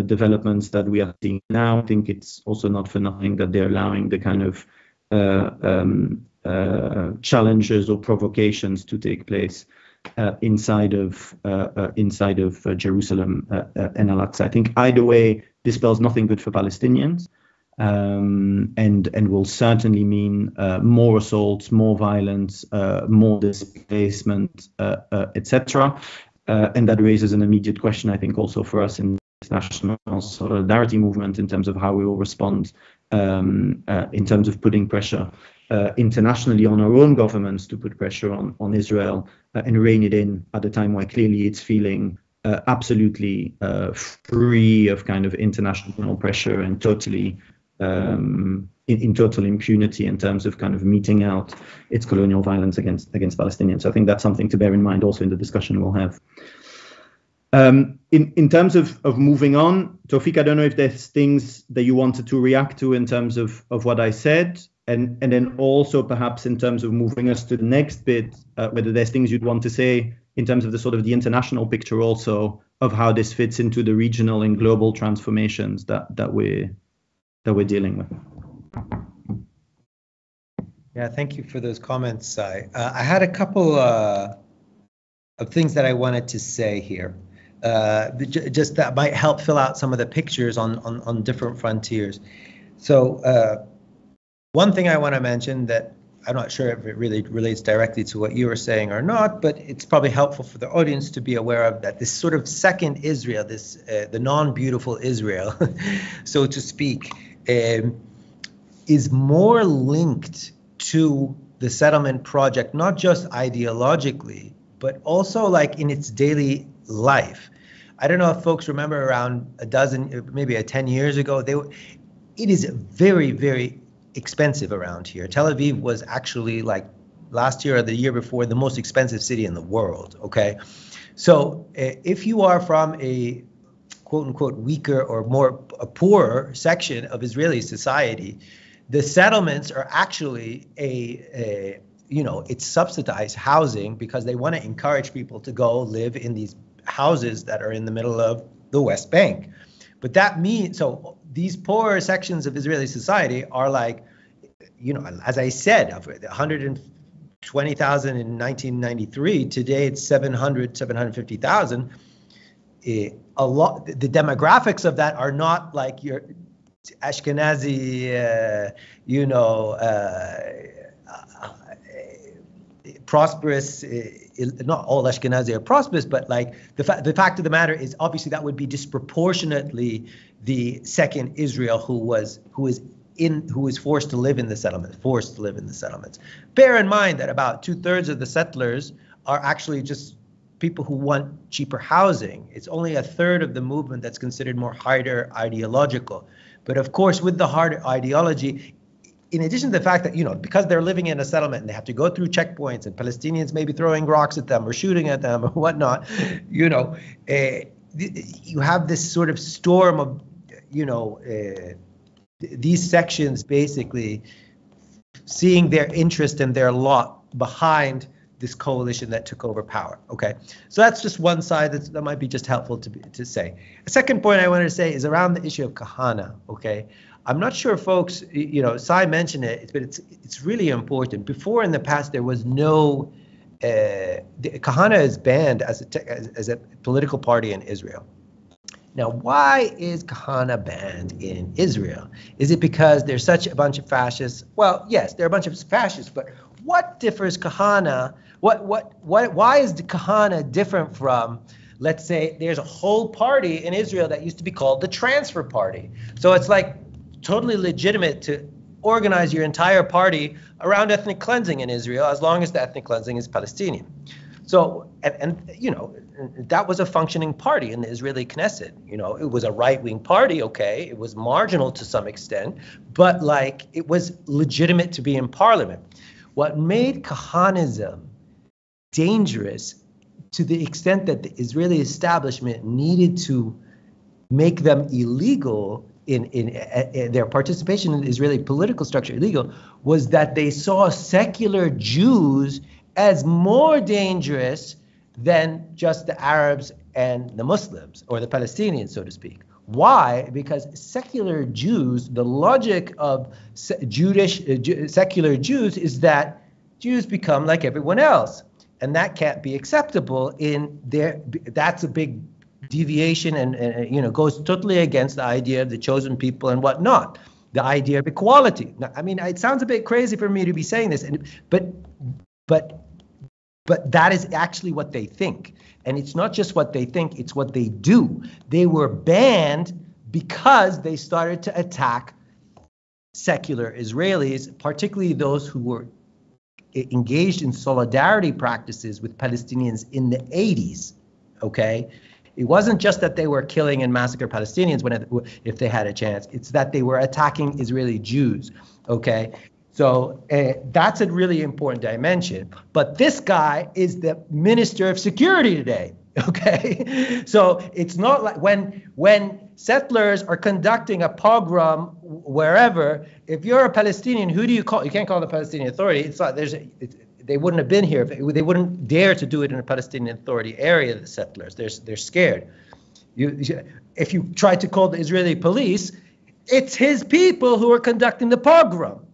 developments that we are seeing now. I think it's also not for nothing that they're allowing the kind of uh, um, uh, challenges or provocations to take place uh, inside of inside of Jerusalem and Al-Aqsa. I think either way, this spells nothing good for Palestinians. Um, and and will certainly mean uh, more assaults, more violence, uh, more displacement, uh, etc. and that raises an immediate question, I think, also for us in international solidarity movement in terms of how we will respond um, uh, in terms of putting pressure uh, internationally on our own governments to put pressure on, on Israel uh, and rein it in at a time where clearly it's feeling uh, absolutely uh, free of kind of international pressure and totally um, in, in, total impunity in terms of kind of meting out its colonial violence against against Palestinians. So I think that's something to bear in mind also in the discussion we'll have. Um, in, in terms of, of moving on, Toufic, I don't know if there's things that you wanted to react to in terms of, of what I said, and, and then also perhaps in terms of moving us to the next bit, uh, whether there's things you'd want to say in terms of the sort of the international picture also of how this fits into the regional and global transformations that, that we're that we're dealing with. Yeah, thank you for those comments, Sai. Uh, I had a couple uh, of things that I wanted to say here uh, just that might help fill out some of the pictures on, on, on different frontiers. So uh, one thing I want to mention that I'm not sure if it really relates directly to what you were saying or not, but it's probably helpful for the audience to be aware of that this sort of second Israel, this uh, the non-beautiful Israel, so to speak, um, is more linked to the settlement project, not just ideologically, but also like in its daily life. I don't know if folks remember around a dozen, maybe a 10 years ago, they, were, it is very, very expensive around here. Tel Aviv was actually like last year or the year before the most expensive city in the world. Okay. So uh, if you are from a quote unquote weaker or more a poorer section of Israeli society, the settlements are actually a, a you know, it's subsidized housing because they want to encourage people to go live in these houses that are in the middle of the West Bank. But that means so these poor sections of Israeli society are like, you know, as I said, 120,000 in 1993. Today it's 700, 750,000. Eh, A lot. The demographics of that are not like your Ashkenazi, uh, you know. Uh, prosperous, uh, not all Ashkenazi are prosperous, but like the, fa- the fact of the matter is obviously that would be disproportionately the second Israel who was who is in who is forced to live in the settlements, forced to live in the settlements. Bear in mind that about two thirds of the settlers are actually just people who want cheaper housing. It's only a third of the movement that's considered more harder ideological. But of course, with the harder ideology, in addition to the fact that you know because they're living in a settlement and they have to go through checkpoints and Palestinians may be throwing rocks at them or shooting at them or whatnot, you know, uh, you have this sort of storm of you know uh, these sections basically seeing their interest and their lot behind this coalition that took over power. Okay, so that's just one side that's, that might be just helpful to, to say. A second point I wanted to say is around the issue of Kahane. Okay, I'm not sure, folks. You know, Sai mentioned it, but it's it's really important. Before in the past, there was no. Uh, Kahane is banned as a te- as, as a political party in Israel. Now, why is Kahane banned in Israel? Is it because there's such a bunch of fascists? Well, yes, there are a bunch of fascists, but what differs Kahane? What what what? Why is the Kahane different from? Let's say there's a whole party in Israel that used to be called the Transfer Party. So it's like totally legitimate to organize your entire party around ethnic cleansing in Israel as long as the ethnic cleansing is Palestinian. So, and, and, you know, that was a functioning party in the Israeli Knesset. You know, it was a right wing party, okay, it was marginal to some extent, but like it was legitimate to be in parliament. What made Kahanism dangerous to the extent that the Israeli establishment needed to make them illegal in, in, in, their participation in the Israeli political structure illegal was that they saw secular Jews as more dangerous than just the Arabs and the Muslims or the Palestinians, so to speak. Why? Because secular Jews, the logic of Jewish uh, secular Jews is that Jews become like everyone else, and that can't be acceptable in there, That's a big deviation and, and, you know goes totally against the idea of the chosen people and whatnot. The idea of equality. Now, i mean it sounds a bit crazy for me to be saying this and, but but but that is actually what they think. And it's not just what they think it's what they do. They were banned because they started to attack secular israelis particularly those who were engaged in solidarity practices with palestinians in the 80s okay it wasn't just that they were killing and massacring Palestinians when it, if they had a chance. It's that they were attacking Israeli Jews. Okay, so uh, that's a really important dimension. But this guy is the minister of security today. Okay, so it's not like when when settlers are conducting a pogrom wherever. If you're a Palestinian, who do you call? You can't call the Palestinian Authority. It's like there's a, they wouldn't have been here. They wouldn't dare to do it in a Palestinian Authority area. The settlers, they're they're scared. You, if you try to call the Israeli police, it's his people who are conducting the pogrom.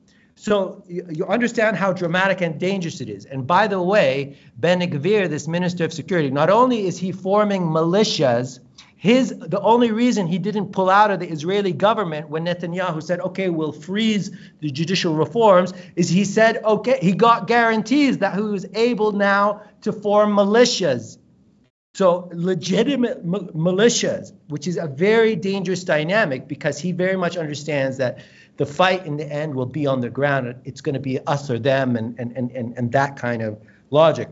So you, understand how dramatic and dangerous it is. And by the way, Ben Gvir, this minister of security, not only is he forming militias his the only reason he didn't pull out of the Israeli government when Netanyahu said, "Okay, we'll freeze the judicial reforms," is he said, "Okay, he got guarantees that he was able now to form militias." So legitimate militias, which is a very dangerous dynamic because he very much understands that the fight in the end will be on the ground. It's going to be us or them and, and, and, and that kind of logic.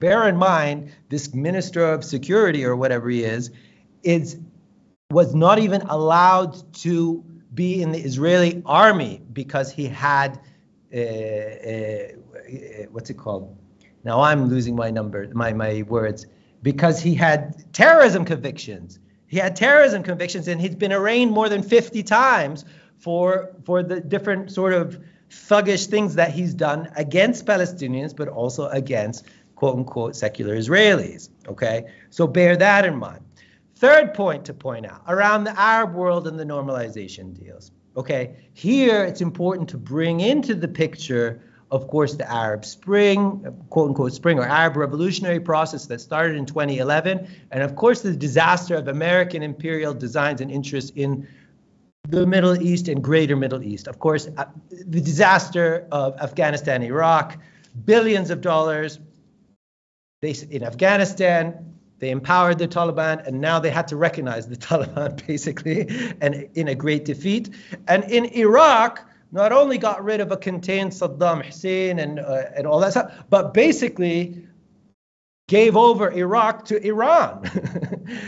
Bear in mind, this minister of security or whatever he is, is was not even allowed to be in the Israeli army because he had uh, uh, what's it called? Now I'm losing my number, my my words, because he had terrorism convictions. He had terrorism convictions, and he's been arraigned more than 50 times for for the different sort of thuggish things that he's done against Palestinians, but also against quote unquote secular Israelis. Okay, so bear that in mind. Third point to point out around the Arab world and the normalization deals. Okay, here it's important to bring into the picture, of course, the Arab Spring, quote unquote spring or Arab revolutionary process that started in 2011, and of course the disaster of American imperial designs and interests in the Middle East and greater Middle East. Of course, uh, the disaster of Afghanistan, Iraq, billions of dollars in Afghanistan, they empowered the Taliban, and now they had to recognize the Taliban basically, and in a great defeat. And in Iraq, not only got rid of a contained Saddam Hussein and uh, and all that stuff, but basically gave over Iraq to Iran,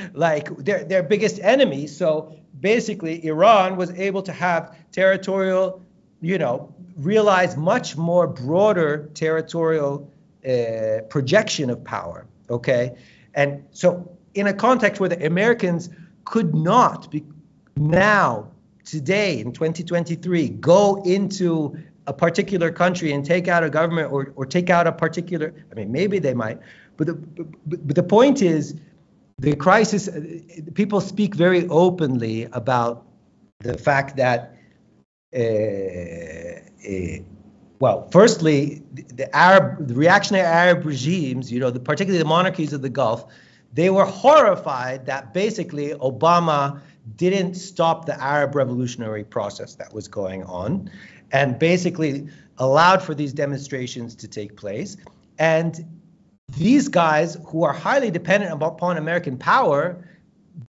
like their their biggest enemy. So basically, Iran was able to have territorial, you know, realize much more broader territorial uh, projection of power. Okay, and so, in a context where the Americans could not be now, today, in 2023, go into a particular country and take out a government or, or take out a particular, I mean, maybe they might, but the, but, but the point is, the crisis, people speak very openly about the fact that, uh, uh, well, firstly, the Arab, the reactionary Arab regimes, you know, the, particularly the monarchies of the Gulf, they were horrified that basically Obama didn't stop the Arab revolutionary process that was going on and basically allowed for these demonstrations to take place. And these guys who are highly dependent upon American power,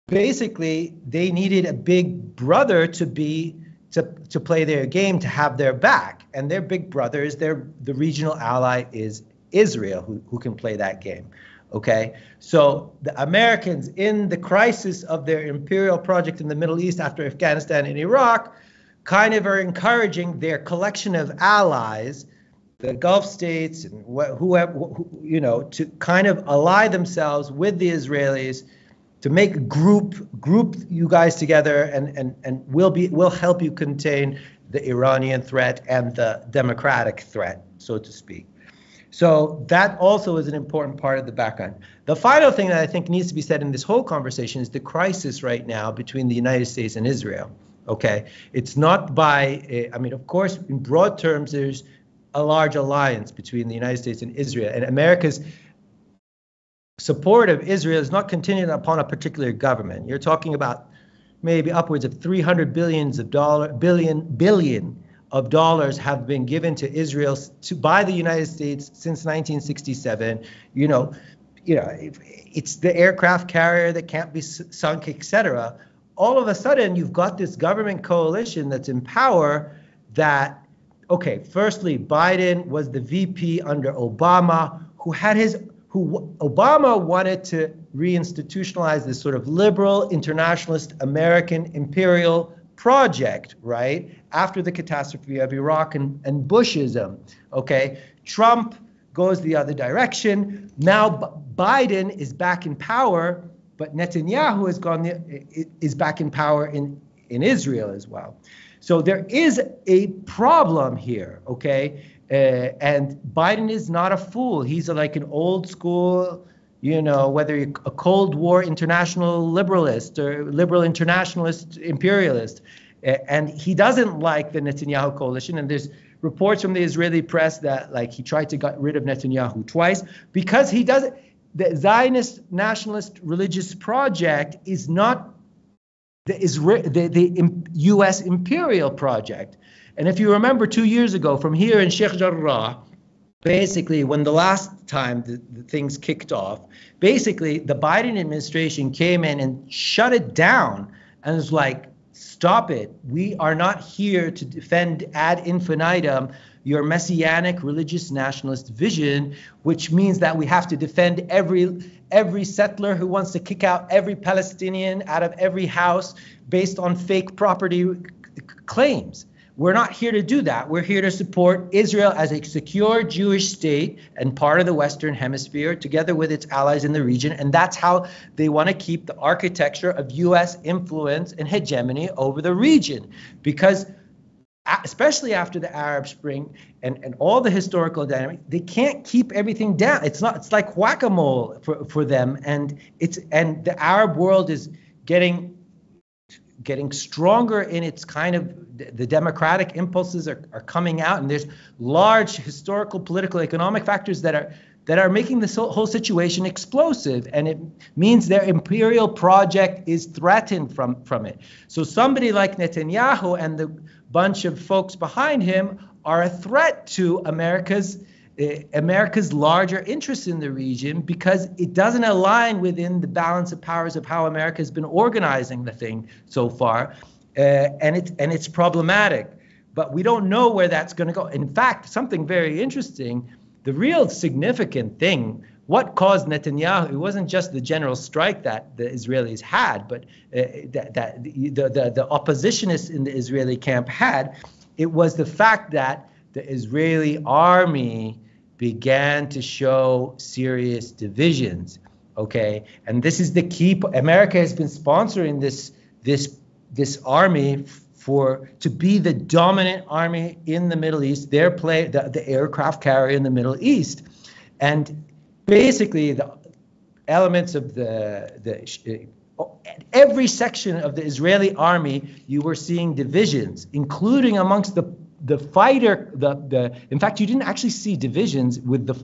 basically they needed a big brother to be to, to play their game, to have their back. And their big brother is their the regional ally is Israel, who, who can play that game. Okay, so the Americans in the crisis of their imperial project in the Middle East after Afghanistan and Iraq kind of are encouraging their collection of allies, the Gulf states and whoever, who, you know, to kind of ally themselves with the Israelis to make group group you guys together and and and we'll be we'll help you contain the Iranian threat and the democratic threat, so to speak. So that also is an important part of the background. The final thing that I think needs to be said in this whole conversation is the crisis right now between the United States and Israel. Okay, it's not by, eh, I mean, of course, in broad terms, there's a large alliance between the United States and Israel, and America's support of Israel is not contingent upon a particular government. You're talking about maybe upwards of 300 billions of dollar billion billion of dollars have been given to Israel to, by the United States since 1967. You know, you know, it's the aircraft carrier that can't be sunk, etc. All of a sudden, you've got this government coalition that's in power. That, okay, firstly, Biden was the VP under Obama, who had his who Obama wanted to reinstitutionalize this sort of liberal, internationalist, American imperial project, right? After the catastrophe of Iraq and, and Bushism, okay? Trump goes the other direction. Now B- Biden is back in power, but Netanyahu has gone the, is back in power in, in Israel as well. So there is a problem here, okay? Uh, and Biden is not a fool. He's like an old school you know, whether you're a Cold War international liberalist or liberal internationalist imperialist. And he doesn't like the Netanyahu coalition. And there's reports from the Israeli press that like he tried to get rid of Netanyahu twice because he doesn't. The Zionist nationalist religious project is not the, the, the U.S. imperial project. And if you remember two years ago from here in Sheikh Jarrah, basically when the last time the, the, things kicked off basically the biden administration came in and shut it down and was like stop it we are not here to defend ad infinitum your messianic religious nationalist vision which means that we have to defend every every settler who wants to kick out every palestinian out of every house based on fake property claims we're not here to do that. We're here to support Israel as a secure Jewish state and part of the Western Hemisphere, together with its allies in the region. And that's how they want to keep the architecture of U.S. influence and hegemony over the region. Because especially after the Arab Spring and, and all the historical dynamics, they can't keep everything down. It's not. It's like whack-a-mole for, for them, and it's and the Arab world is getting getting stronger in its kind of the democratic impulses are, are coming out and there's large historical political economic factors that are that are making this whole situation explosive and it means their imperial project is threatened from from it so somebody like netanyahu and the bunch of folks behind him are a threat to america's uh, America's larger interests in the region because it doesn't align within the balance of powers of how America has been organizing the thing so far, uh, and it's and it's problematic. But we don't know where that's going to go. In fact, something very interesting, the real significant thing, what caused Netanyahu, it wasn't just the general strike that the Israelis had, but uh, that, that the, the, the oppositionists in the Israeli camp had. It was the fact that the Israeli army began to show serious divisions. Okay, and this is the key. America has been sponsoring this this this army for to be the dominant army in the Middle East. Their play the, the aircraft carrier in the Middle East, and basically the elements of the the every section of the Israeli army, you were seeing divisions, including amongst the the fighter, the, the, in fact, you didn't actually see divisions with the,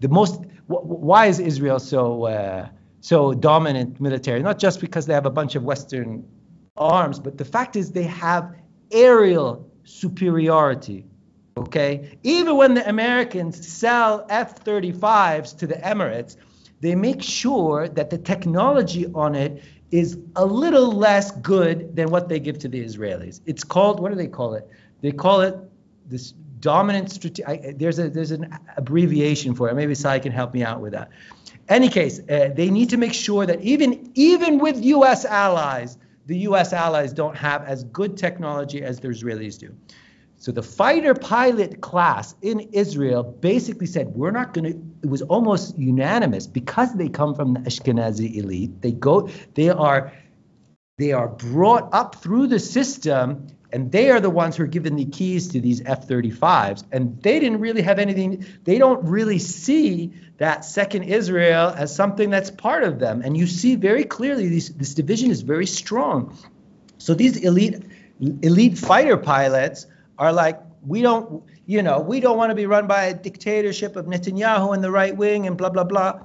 the most, why is Israel so, uh, so dominant military? Not just because they have a bunch of Western arms, but the fact is they have aerial superiority. Okay, even when the Americans sell F-35s to the Emirates, they make sure that the technology on it is a little less good than what they give to the Israelis. It's called what do they call it? They call it this dominant strategy. There's a there's an abbreviation for it. Maybe Sai can help me out with that. Any case, uh, they need to make sure that even even with U.S. allies, the U.S. allies don't have as good technology as the Israelis do. So the fighter pilot class in Israel basically said, we're not going to, it was almost unanimous because they come from the Ashkenazi elite. They go, they are, they are brought up through the system and they are the ones who are given the keys to these F-35s, and they didn't really have anything. They don't really see that second Israel as something that's part of them, and you see very clearly these, this division is very strong. So these elite elite fighter pilots are like, we don't, you know, we don't want to be run by a dictatorship of Netanyahu and the right wing and blah blah blah.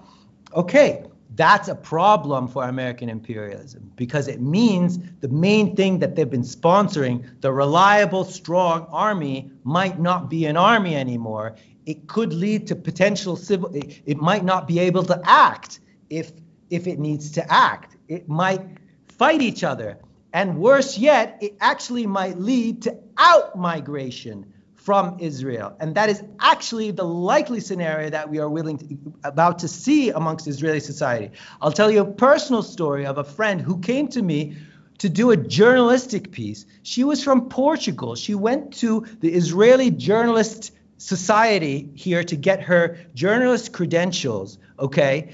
Okay, that's a problem for American imperialism because it means the main thing that they've been sponsoring, the reliable, strong army, might not be an army anymore. It could lead to potential civil, it, it might not be able to act if, if it needs to act. It might fight each other. And worse yet, it actually might lead to out migration from Israel. And that is actually the likely scenario that we are willing to, about to see amongst Israeli society. I'll tell you a personal story of a friend who came to me to do a journalistic piece. She was from Portugal. She went to the Israeli Journalist Society here to get her journalist credentials, okay?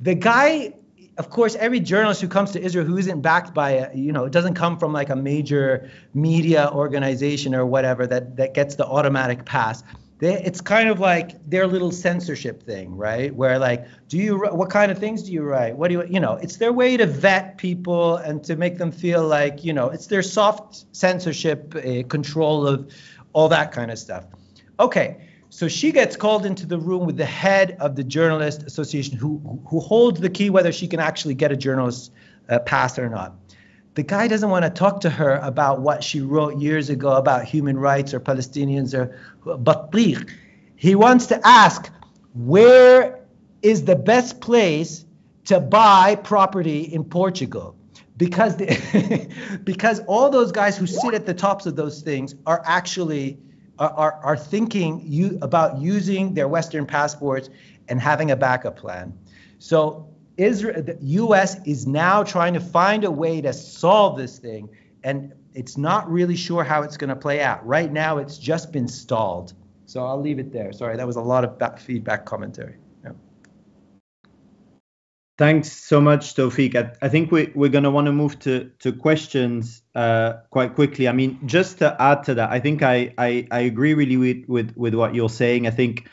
The guy of course, every journalist who comes to Israel who isn't backed by a, you know, it doesn't come from like a major media organization or whatever that that gets the automatic pass. They, it's kind of like their little censorship thing, right? Where like, do you what kind of things do you write? What do you you know? It's their way to vet people and to make them feel like you know, it's their soft censorship uh, control of all that kind of stuff. Okay, so she gets called into the room with the head of the journalist association who who holds the key whether she can actually get a journalist uh, pass or not. The guy doesn't want to talk to her about what she wrote years ago about human rights or Palestinians or batliq. He wants to ask where is the best place to buy property in Portugal because the, because all those guys who sit at the tops of those things are actually are, are thinking you, about using their Western passports and having a backup plan. So Israel, the U.S. is now trying to find a way to solve this thing, and it's not really sure how it's going to play out. Right now, it's just been stalled. So I'll leave it there. Sorry, that was a lot of back feedback commentary. Thanks so much, Toufic. I, I think we, we're going to want to move to, to questions uh, quite quickly. I mean, just to add to that, I think I, I, I agree really with, with, with what you're saying. I think,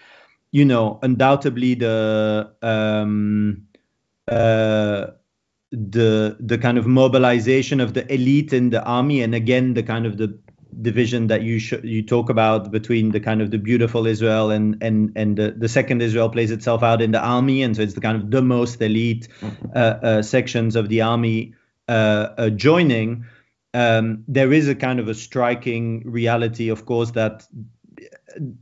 you know, undoubtedly the um, uh, the the kind of mobilization of the elite in the army, and again the kind of the division that you sh- you talk about between the kind of the beautiful Israel and and and the, the second Israel plays itself out in the army, and so it's the kind of the most elite uh, uh, sections of the army uh, uh, joining. Um, there is a kind of a striking reality, of course, that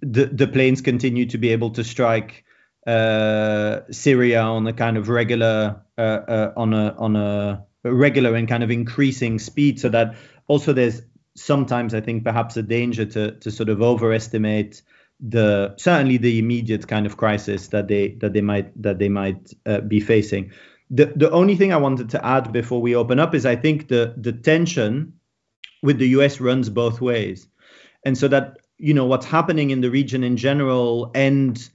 the the planes continue to be able to strike uh, Syria on a kind of regular uh, on a on a regular and kind of increasing speed, so that also there's sometimes I think perhaps a danger to to sort of overestimate the certainly the immediate kind of crisis that they that they might that they might uh, be facing. The the only thing I wanted to add before we open up is I think the the tension with the US runs both ways. And so that you know what's happening in the region in general and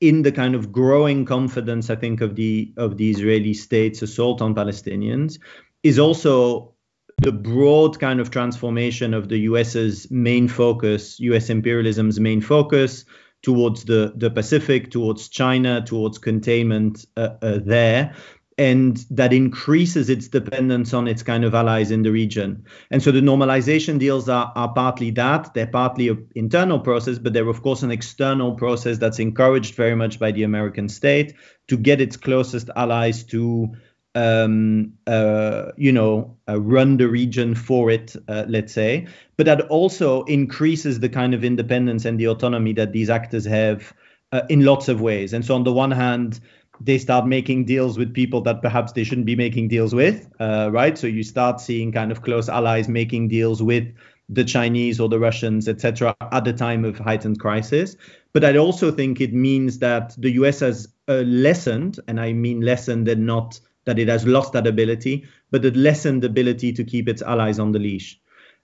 in the kind of growing confidence I think of the of the Israeli state's assault on Palestinians is also the broad kind of transformation of the US's main focus, US imperialism's main focus towards the, the Pacific, towards China, towards containment uh, uh, there. And that increases its dependence on its kind of allies in the region. And so the normalization deals are, are partly that. They're partly an internal process, but they're, of course, an external process that's encouraged very much by the American state to get its closest allies to um, uh, you know, uh, run the region for it, uh, let's say. But that also increases the kind of independence and the autonomy that these actors have uh, in lots of ways. And so, on the one hand, they start making deals with people that perhaps they shouldn't be making deals with, uh, right? So you start seeing kind of close allies making deals with the Chinese or the Russians, etc., at the time of heightened crisis. But I also think it means that the US has uh, lessened, and I mean lessened and not that it has lost that ability, but it lessened the ability to keep its allies on the leash.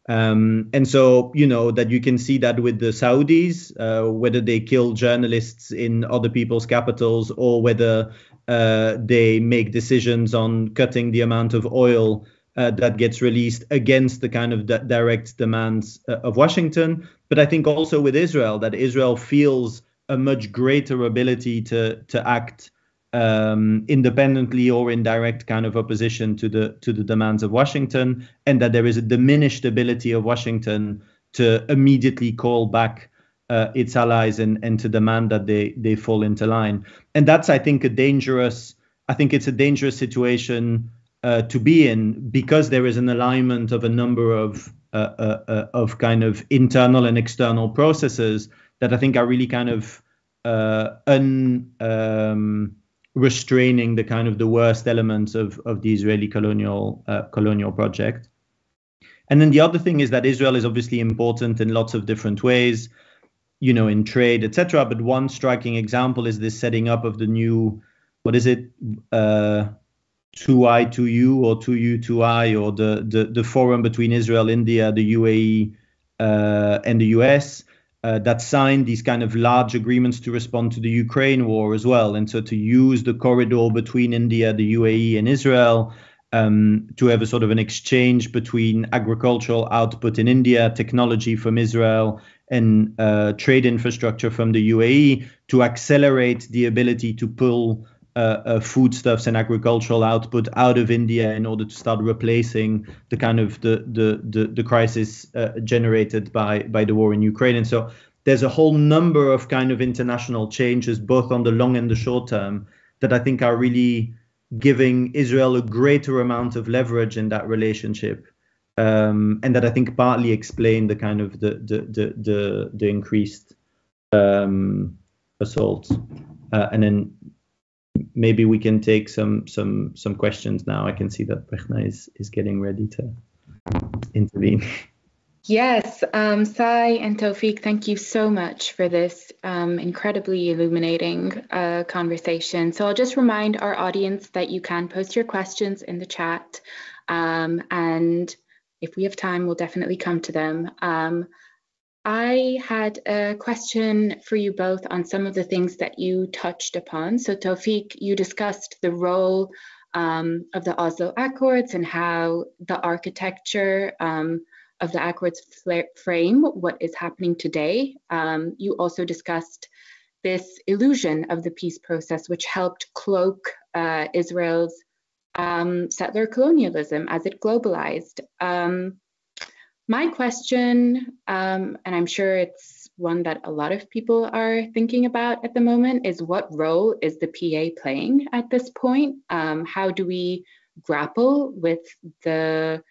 Um, and so, you know, that you can see that with the Saudis, uh, whether they kill journalists in other people's capitals or whether uh, they make decisions on cutting the amount of oil uh, that gets released against the kind of direct demands uh, of Washington. But I think also with Israel, that Israel feels a much greater ability to to act um, independently or in direct kind of opposition to the to the demands of Washington, and that there is a diminished ability of Washington to immediately call back uh, its allies and, and to demand that they they fall into line. And that's I think a dangerous I think it's a dangerous situation uh, to be in because there is an alignment of a number of uh, uh, uh of kind of internal and external processes that I think are really kind of uh, un um, restraining the kind of the worst elements of, of the Israeli colonial uh, colonial project. And then the other thing is that Israel is obviously important in lots of different ways, you know, in trade, etc. But one striking example is this setting up of the new, what is it, uh, 2i 2u or 2u 2i or the, the the forum between Israel, India, the UAE, uh, and the US uh, that signed these kind of large agreements to respond to the Ukraine war as well. And so to use the corridor between India, the UAE, and Israel um, to have a sort of an exchange between agricultural output in India, technology from Israel, and uh, trade infrastructure from the UAE to accelerate the ability to pull uh, uh, foodstuffs and agricultural output out of India in order to start replacing the kind of the the the, the crisis uh, generated by by the war in Ukraine. And so there's a whole number of kind of international changes, both on the long and the short term, that I think are really giving Israel a greater amount of leverage in that relationship. Um, and that I think partly explain the kind of the the the the, the increased um, assaults. Uh, and then maybe we can take some some some questions now. I can see that Brechna is is getting ready to intervene. Yes, um, Sai and Toufic, thank you so much for this um, incredibly illuminating uh, conversation. So I'll just remind our audience that you can post your questions in the chat, um, and if we have time, we'll definitely come to them. I had a question for you both on some of the things that you touched upon. So, Toufic, you discussed the role um, of the Oslo Accords and how the architecture um, of the Accords frame what is happening today. Um, you also discussed this illusion of the peace process, which helped cloak uh, Israel's um, settler colonialism as it globalized. Um, my question, um, and I'm sure it's one that a lot of people are thinking about at the moment, is what role is the PA playing at this point? Um, how do we grapple with the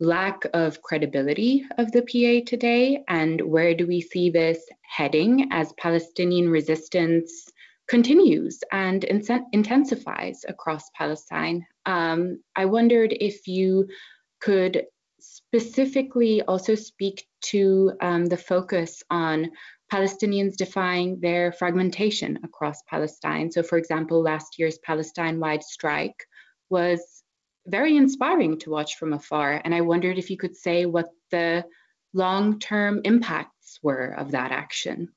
lack of credibility of the PA today, and where do we see this heading as Palestinian resistance continues and intensifies across Palestine? Um, I wondered if you could specifically also speak to um, the focus on Palestinians defying their fragmentation across Palestine. So, for example, last year's Palestine wide strike was very inspiring to watch from afar. And I wondered if you could say what the long term impacts were of that action.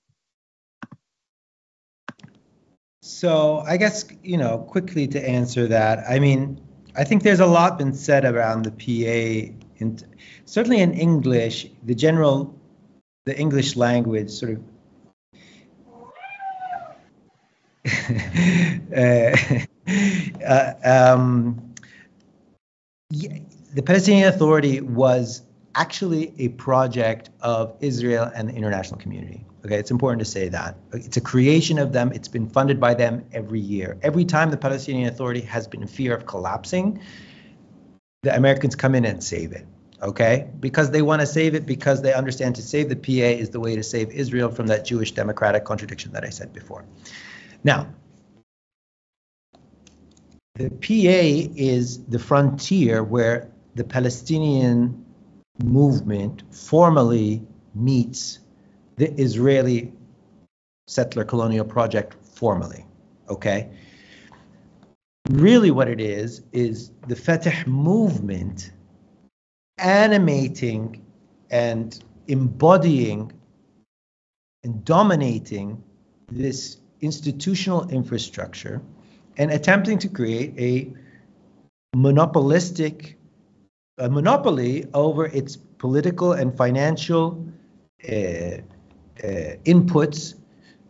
So, I guess, you know, quickly to answer that, I mean, I think there's a lot been said around the PA. In, certainly in English, the general, the English language sort of uh, uh, um, the Palestinian Authority was actually a project of Israel and the international community. Okay, it's important to say that. It's a creation of them. It's been funded by them every year. Every time the Palestinian Authority has been in fear of collapsing, the Americans come in and save it. Okay, because they want to save it because they understand to save the PA is the way to save Israel from that Jewish democratic contradiction that I said before. Now, the PA is the frontier where the Palestinian movement formally meets the Israeli settler colonial project formally. Okay? Really, what it is, is the Fatah movement animating and embodying and dominating this institutional infrastructure and attempting to create a monopolistic a monopoly over its political and financial uh, uh, inputs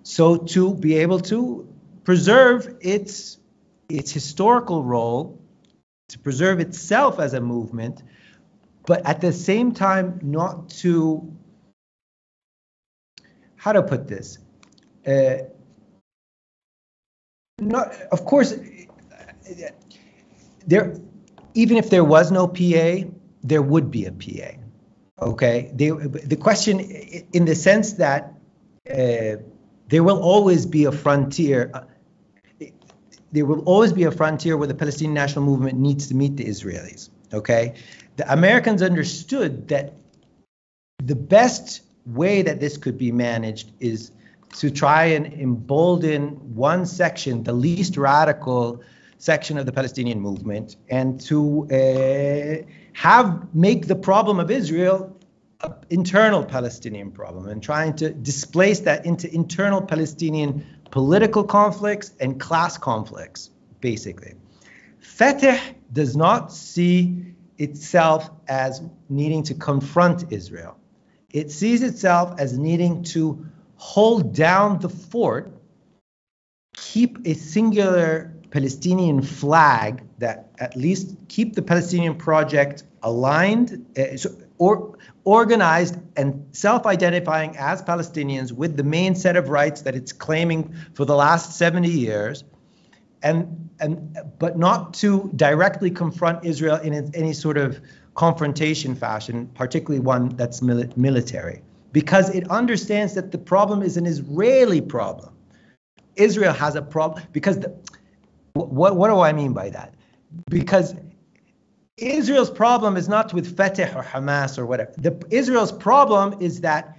so to be able to preserve its its historical role to preserve itself as a movement but at the same time not to how to put this? Uh, not of course there even if there was no PA there would be a PA okay? They, the question in the sense that uh, there will always be a frontier there will always be a frontier where the Palestinian national movement needs to meet the Israelis okay? The Americans understood that the best way that this could be managed is to try and embolden one section, the least radical section of the Palestinian movement, and to uh, have make the problem of Israel an internal Palestinian problem, and trying to displace that into internal Palestinian political conflicts and class conflicts, basically. Fatah does not see itself as needing to confront Israel. It sees itself as needing to hold down the fort, keep a singular Palestinian flag that at least keep the Palestinian project aligned uh, so, or organized and self-identifying as Palestinians with the main set of rights that it's claiming for the last 70 years and and but not to directly confront Israel in any sort of confrontation fashion, particularly one that's mili- military, because it understands that the problem is an Israeli problem. Israel has a problem because the, what what do I mean by that? Because Israel's problem is not with Fatah or Hamas or whatever. The, Israel's problem is that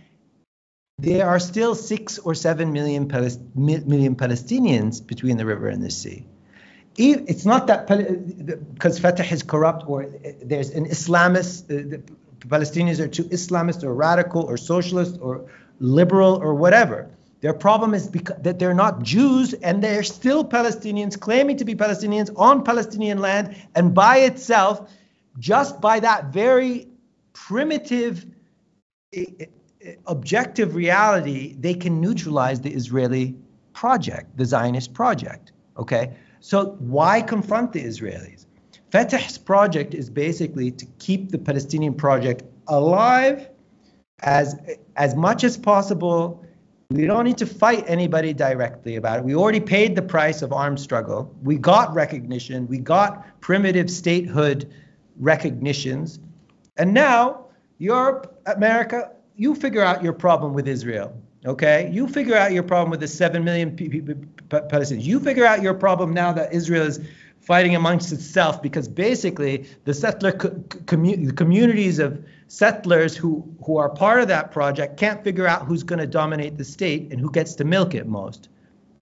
there are still six or seven million, Palest- million Palestinians between the river and the sea it's not that because Fatah is corrupt or there's an Islamist uh, Palestinians are too Islamist or radical or socialist or liberal or whatever. Their problem is that they're not Jews and they're still Palestinians claiming to be Palestinians on Palestinian land. And by itself, just by that very primitive objective reality, they can neutralize the Israeli project, the Zionist project. Okay? So why confront the Israelis? Fatah's project is basically to keep the Palestinian project alive as as much as possible. We don't need to fight anybody directly about it. We already paid the price of armed struggle. We got recognition. We got primitive statehood recognitions. And now Europe, America, you figure out your problem with Israel. Okay, you figure out your problem with the seven million Palestinians. You figure out your problem now that Israel is fighting amongst itself because basically the settler co- commu- the communities of settlers who who are part of that project can't figure out who's going to dominate the state and who gets to milk it most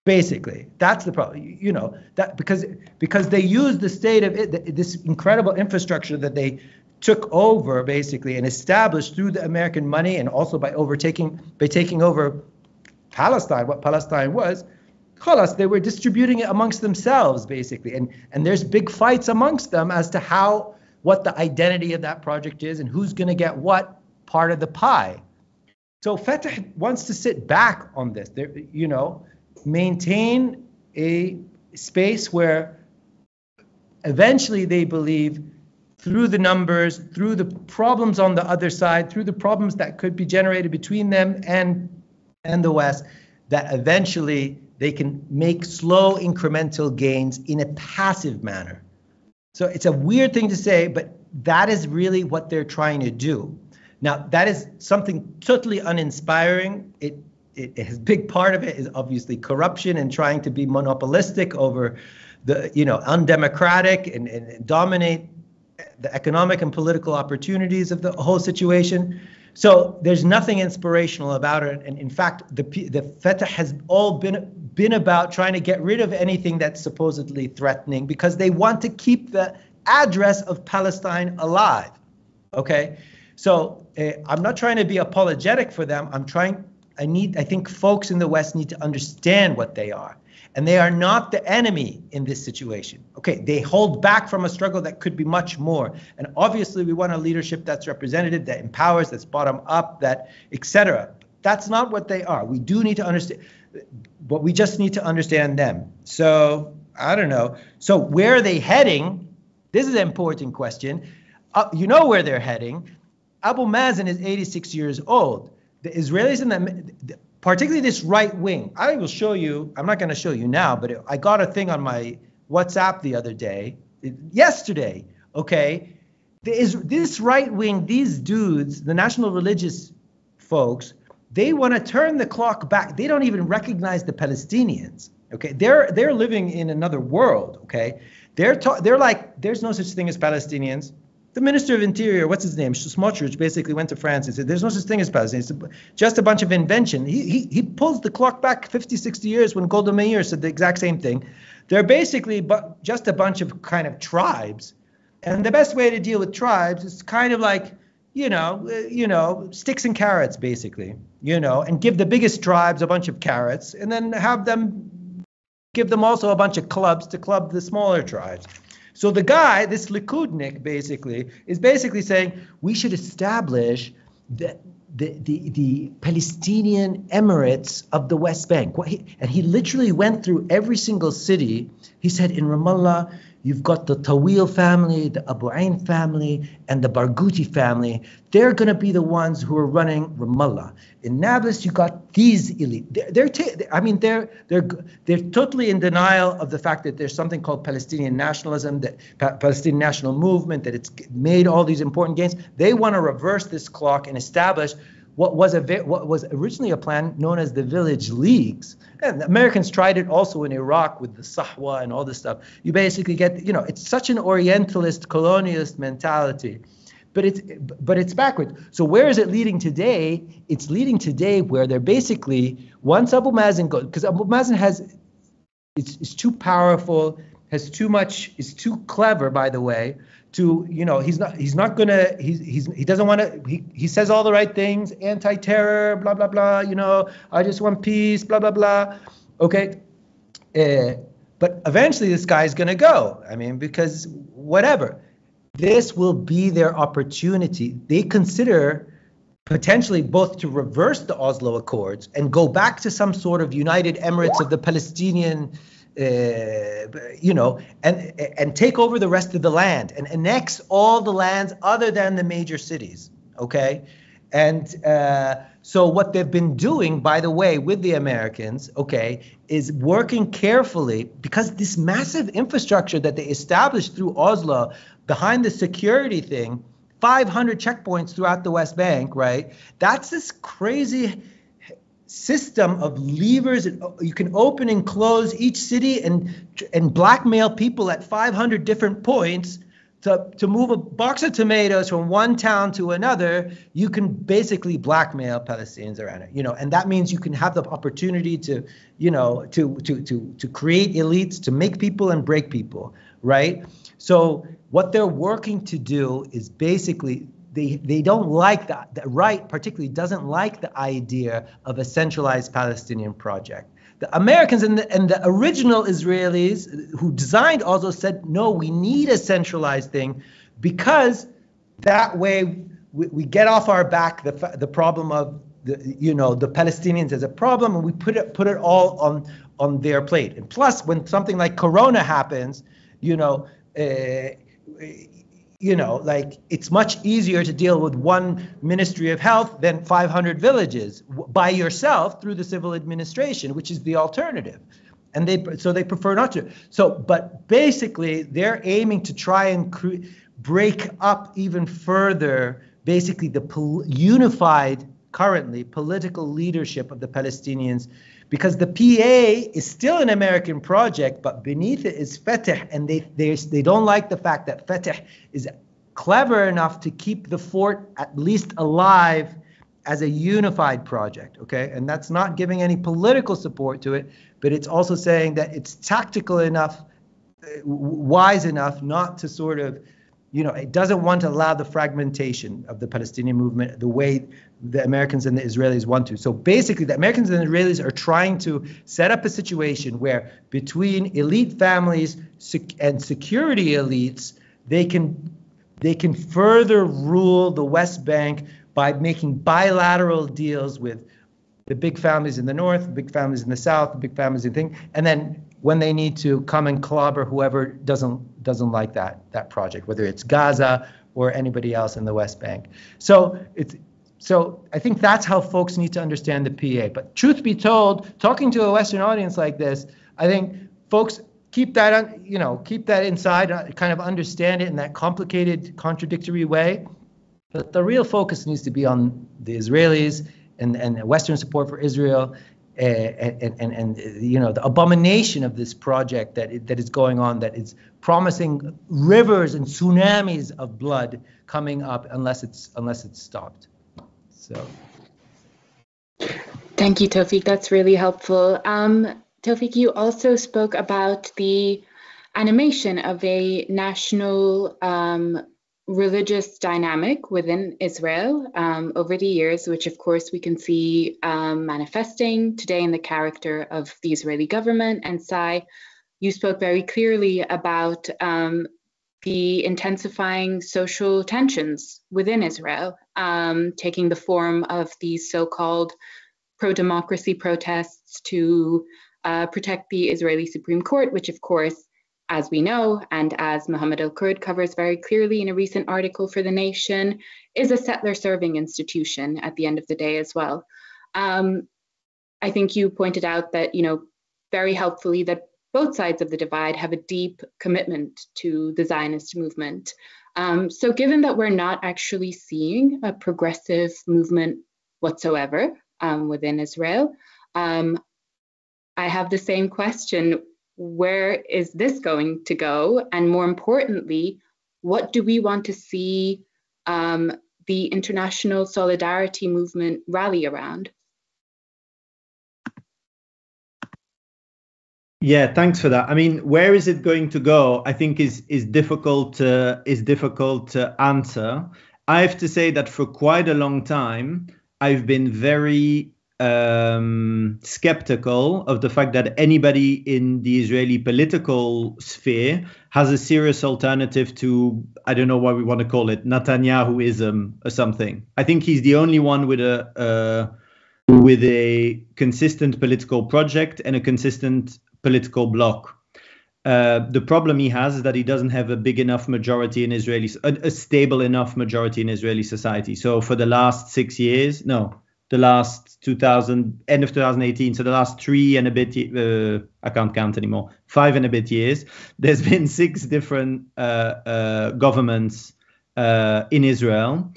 basically. That's the problem you know that because because they use the state of it this incredible infrastructure that they took over basically and established through the american money and also by overtaking by taking over palestine what palestine was khalas, they were distributing it amongst themselves basically. And and there's big fights amongst them as to how what the identity of that project is and who's going to get what part of the pie so Fatah wants to sit back on this there you know maintain a space where eventually they believe through the numbers through the problems on the other side through the problems that could be generated between them and and the west that eventually they can make slow incremental gains in a passive manner. So it's a weird thing to say, but that is really what they're trying to do. Now, that is something totally uninspiring. It, it, a big part of it is obviously corruption and trying to be monopolistic over the, you know, undemocratic and, and, and dominate the economic and political opportunities of the whole situation. So there's nothing inspirational about it. And in fact, the, the Fatah has all been, been about trying to get rid of anything that's supposedly threatening because they want to keep the address of Palestine alive. Okay? So uh, I'm not trying to be apologetic for them. I'm trying, I need, I think folks in the West need to understand what they are and they are not the enemy in this situation. Okay, they hold back from a struggle that could be much more. And obviously, we want a leadership that's representative, that empowers, that's bottom up, that etc. That's not what they are. We do need to understand, but we just need to understand them. So I don't know. So where are they heading? This is an important question. Uh, you know where they're heading. Abu Mazen is 86 years old. The Israelis and the particularly this right wing. I will show you. I'm not going to show you now, but it, I got a thing on my WhatsApp the other day, yesterday. Okay, is this right wing. These dudes, the national religious folks, they want to turn the clock back. They don't even recognize the Palestinians. Okay, they're they're living in another world. Okay, they're ta- they're like there's no such thing as Palestinians the Minister of Interior, what's his name, Smotrich, basically went to France and said, "There's no such thing as Palestine. It's just a bunch of invention." He, he he pulls the clock back 50, 60 years when Golda Meir said the exact same thing. They're basically but just a bunch of kind of tribes, and the best way to deal with tribes is kind of like you know, uh, you know, sticks and carrots, basically, you know, and give the biggest tribes a bunch of carrots, and then have them give them also a bunch of clubs to club the smaller tribes. So the guy, this Likudnik, basically, is basically saying we should establish the, the, the, the Palestinian Emirates of the West Bank. And he literally went through every single city. He said in Ramallah, You've got the Tawil family, the Abu Ain family, and the Barghouti family. They're going to be the ones who are running Ramallah. In Nablus, you got these elite. They're, they're I mean, they're they're they're totally in denial of the fact that there's something called Palestinian nationalism, that pa- Palestinian national movement, that it's made all these important gains. They want to reverse this clock and establish what was a what was originally a plan known as the village leagues. And Americans tried it also in Iraq with the Sahwa and all this stuff. You basically get, you know, it's such an Orientalist, colonialist mentality, but it's but it's backwards. So where is it leading today? It's leading today where they're basically once Abu Mazen goes, because Abu Mazen has, it's, it's too powerful, has too much, is too clever, by the way, to you know he's not he's not gonna he's, he's he doesn't want to he, he says all the right things anti-terror blah blah blah you know i just want peace blah blah blah. Okay uh, but eventually this guy's gonna go i mean because whatever. This will be their opportunity. They consider potentially both to reverse the oslo accords and go back to some sort of united emirates of the palestinian you know, and and take over the rest of the land and annex all the lands other than the major cities. Okay, and uh, so what they've been doing, by the way, with the Americans, okay, is working carefully because this massive infrastructure that they established through Oslo behind the security thing. 500 checkpoints throughout the West Bank, right? That's this crazy system of levers you can open and close each city and and blackmail people at 500 different points to, to move a box of tomatoes from one town to another. You can basically blackmail palestinians around it you know and that means you can have the opportunity to you know to to to to create elites to make people and break people right? So what they're working to do is basically they, they don't like that. The right, particularly, doesn't like the idea of a centralized Palestinian project. The Americans and the, and the original Israelis who designed Oslo said, no, we need a centralized thing because that way we, we get off our back the, the problem of the, you know the Palestinians as a problem and we put it put it all on on their plate. And plus, when something like Corona happens, you know, uh, you know, mm-hmm. like it's much easier to deal with one Ministry of Health than 500 villages by yourself through the civil administration, which is the alternative. And they so they prefer not to. So, but basically, they're aiming to try and cre- break up even further, basically the pol- unified currently political leadership of the Palestinians because the PA is still an American project, but beneath it is Fatah, and they, they, they don't like the fact that Fatah is clever enough to keep the fort at least alive as a unified project, okay? And that's not giving any political support to it, but it's also saying that it's tactical enough, uh, wise enough not to sort of you know, it doesn't want to allow the fragmentation of the Palestinian movement the way the Americans and the Israelis want to. So basically, the Americans and the Israelis are trying to set up a situation where between elite families and security elites, they can they can further rule the West Bank by making bilateral deals with the big families in the north, the big families in the south, the big families in thing, and then when they need to come and clobber whoever doesn't doesn't like that that project, whether it's Gaza or anybody else in the West Bank. So it's so I think that's how folks need to understand the PA. But truth be told, talking to a Western audience like this, I think folks keep that on, you know keep that inside, uh, kind of understand it in that complicated, contradictory way. But the real focus needs to be on the Israelis and, and Western support for Israel and, and, and, you know the abomination of this project that that is going on that is promising rivers and tsunamis of blood coming up unless it's unless it's stopped. So. Thank you Toufic that's really helpful. Um, Toufic you also spoke about the animation of a national um, religious dynamic within Israel um, over the years, which of course we can see um, manifesting today in the character of the Israeli government. And Sai, you spoke very clearly about um, the intensifying social tensions within Israel, um, taking the form of these so called pro democracy protests to uh, protect the Israeli Supreme Court, which of course as we know, and as Mohammed Al Kurd covers very clearly in a recent article for The Nation, is a settler serving institution at the end of the day as well. Um, I think you pointed out that, you know, very helpfully that both sides of the divide have a deep commitment to the Zionist movement. Um, so, given that we're not actually seeing a progressive movement whatsoever um, within Israel, um, I have the same question where is this going to go? And more importantly, what do we want to see um, the international solidarity movement rally around? Yeah, thanks for that. I mean, where is it going to go? I think is is difficult uh, is difficult to answer. I have to say that for quite a long time, I've been very um, skeptical of the fact that anybody in the Israeli political sphere has a serious alternative to I don't know what we want to call it Netanyahuism or something. I think he's the only one with a with a consistent political project and a consistent political bloc. Uh, the problem he has is that he doesn't have a big enough majority in Israeli, a, a, stable enough majority in Israeli society. So for the last six years, no, the last 2000, end of 2018, so the last three and a bit, uh, I can't count anymore, five and a bit years, there's been six different uh, uh governments uh, in Israel.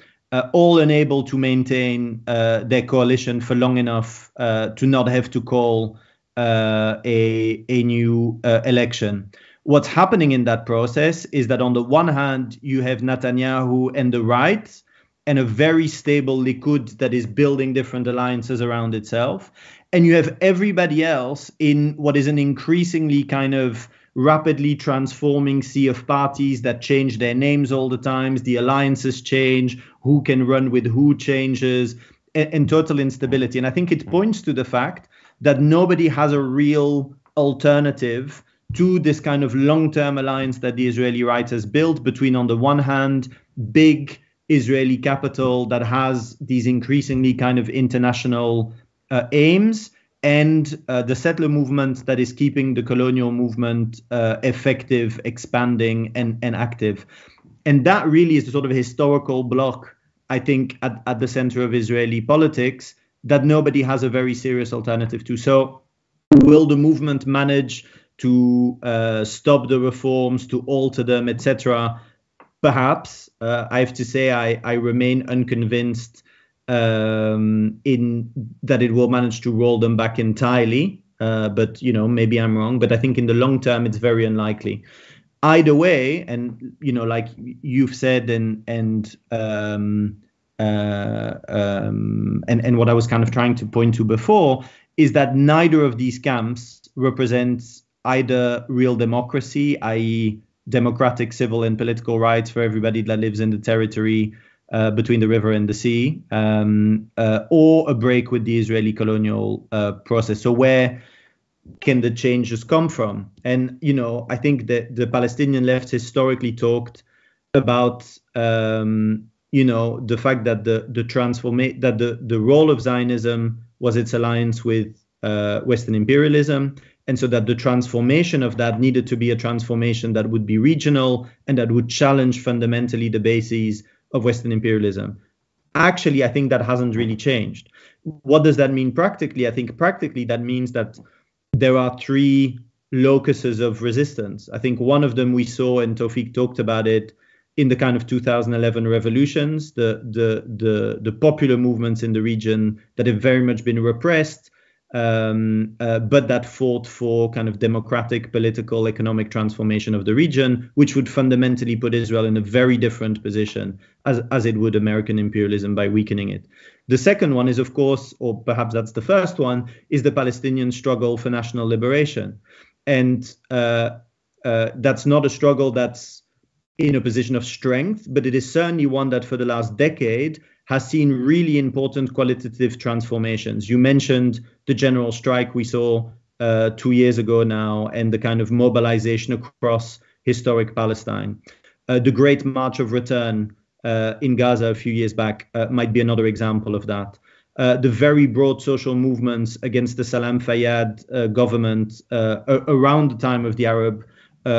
all unable to maintain their coalition for long enough to not have to call uh, a, a new uh, election. What's happening in that process is that on the one hand, you have Netanyahu and the right, and a very stable Likud that is building different alliances around itself. And you have everybody else in what is an increasingly kind of rapidly transforming sea of parties that change their names all the times. The alliances change, who can run with who changes, and, and total instability. And I think it points to the fact that nobody has a real alternative to this kind of long-term alliance that the Israeli right has built between, on the one hand, big Israeli capital that has these increasingly kind of international uh, aims, and uh, the settler movement that is keeping the colonial movement uh, effective, expanding, and, and active. And that really is the sort of historical block, I think, at, at the center of Israeli politics that nobody has a very serious alternative to. So, will the movement manage to uh, stop the reforms, to alter them, etc.? Perhaps. Uh, I have to say, I, I remain unconvinced um, in that it will manage to roll them back entirely. Uh, but you know, maybe I'm wrong. But I think in the long term, it's very unlikely. Either way, and you know, like you've said, and and um, uh, um, and and what I was kind of trying to point to before is that neither of these camps represents either real democracy, i.e., democratic civil and political rights for everybody that lives in the territory uh, between the river and the sea, um, uh, or a break with the Israeli colonial uh, process. So where can the changes come from? And you know, I think that the Palestinian left historically talked about um, you know the fact that the the transformation that the the role of Zionism was its alliance with uh, Western imperialism, and so that the transformation of that needed to be a transformation that would be regional and that would challenge fundamentally the bases of Western imperialism. Actually, I think that hasn't really changed. What does that mean practically? I think practically that means that there are three locuses of resistance. I think one of them we saw, and Toufic talked about it, in the kind of 2011 revolutions, the the the, the popular movements in the region that have very much been repressed, um, uh, but that fought for kind of democratic, political, economic transformation of the region, which would fundamentally put Israel in a very different position as as it would American imperialism by weakening it. The second one is, of course, or perhaps that's the first one, is the Palestinian struggle for national liberation, and uh, uh, that's not a struggle that's in a position of strength, but it is certainly one that for the last decade has seen really important qualitative transformations. You mentioned the general strike we saw uh, two years ago now and the kind of mobilization across historic Palestine. Uh, the Great March of Return uh, in Gaza a few years back uh, might be another example of that. Uh, the very broad social movements against the Salam Fayyad uh, government around the time of the Arab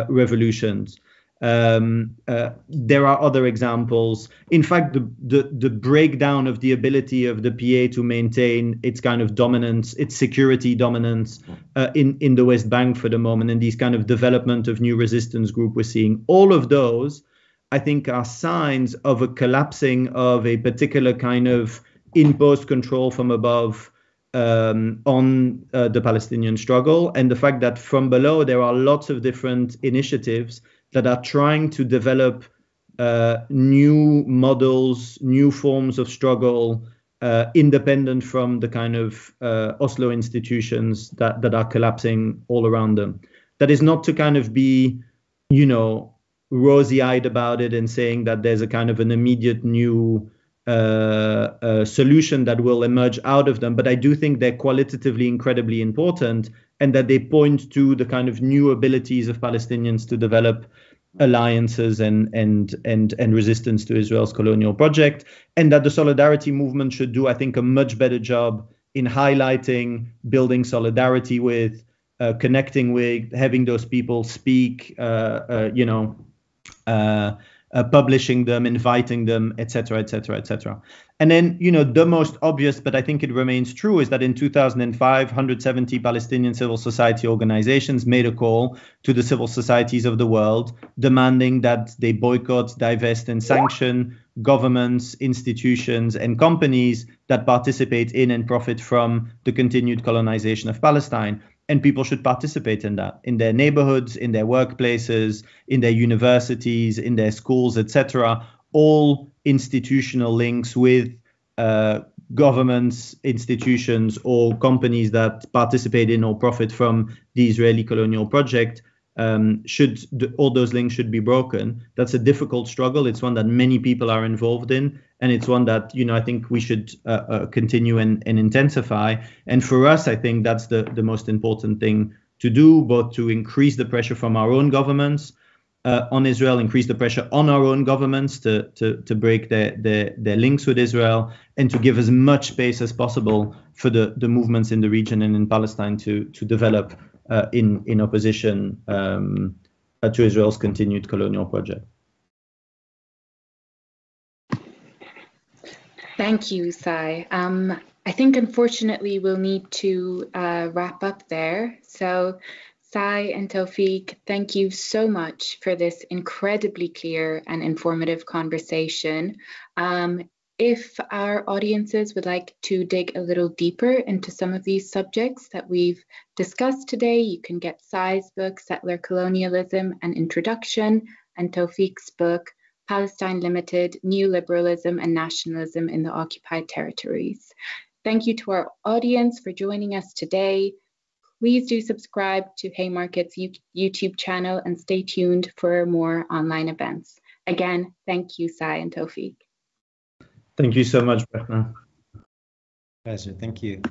revolutions. Um, uh, there are other examples. In fact, the, the, the breakdown of the ability of the PA to maintain its kind of dominance, its security dominance uh, in in the West Bank for the moment, and these kind of development of new resistance group we're seeing, all of those, I think, are signs of a collapsing of a particular kind of imposed control from above. Um, on uh, the Palestinian struggle, and the fact that from below there are lots of different initiatives that are trying to develop uh, new models, new forms of struggle uh, independent from the kind of uh, Oslo institutions that, that are collapsing all around them. That is not to kind of be, you know, rosy eyed about it and saying that there's a kind of an immediate new uh, uh, solution that will emerge out of them. But I do think they're qualitatively incredibly important and that they point to the kind of new abilities of Palestinians to develop alliances and and and and resistance to Israel's colonial project, and that the solidarity movement should do, I think, a much better job in highlighting, building solidarity with, uh, connecting with, having those people speak, uh, uh, you know, uh, publishing them, inviting them, etc., etc., etc. And then, you know, the most obvious, but I think it remains true, is that in 2005, 170 Palestinian civil society organizations made a call to the civil societies of the world, demanding that they boycott, divest, and sanction governments, institutions, and companies that participate in and profit from the continued colonization of Palestine and people should participate in that in their neighborhoods in their workplaces in their universities in their schools etc all institutional links with uh, governments institutions or companies that participate in or profit from the israeli colonial project um, should all those links should be broken. That's a difficult struggle. It's one that many people are involved in, and it's one that you know I think we should uh, uh, continue and, and intensify. And for us, I think that's the the most important thing to do, both to increase the pressure from our own governments uh, on Israel, increase the pressure on our own governments to to, to break their, their their links with Israel, and to give as much space as possible for the the movements in the region and in Palestine to to develop uh, in in opposition um, uh, to Israel's continued colonial project. Thank you, Sai. Um, I think unfortunately we'll need to uh, wrap up there. So, Sai and Toufic, thank you so much for this incredibly clear and informative conversation. Um, if our audiences would like to dig a little deeper into some of these subjects that we've discussed today, you can get Sai's book, Settler Colonialism and Introduction, and Toufic's book, Palestine Limited, Neoliberalism and Nationalism in the Occupied Territories. Thank you to our audience for joining us today. Please do subscribe to Haymarket's YouTube channel and stay tuned for more online events. Again, thank you, Sai and Toufic. Thank you so much, Bertrand. Pleasure. Thank you.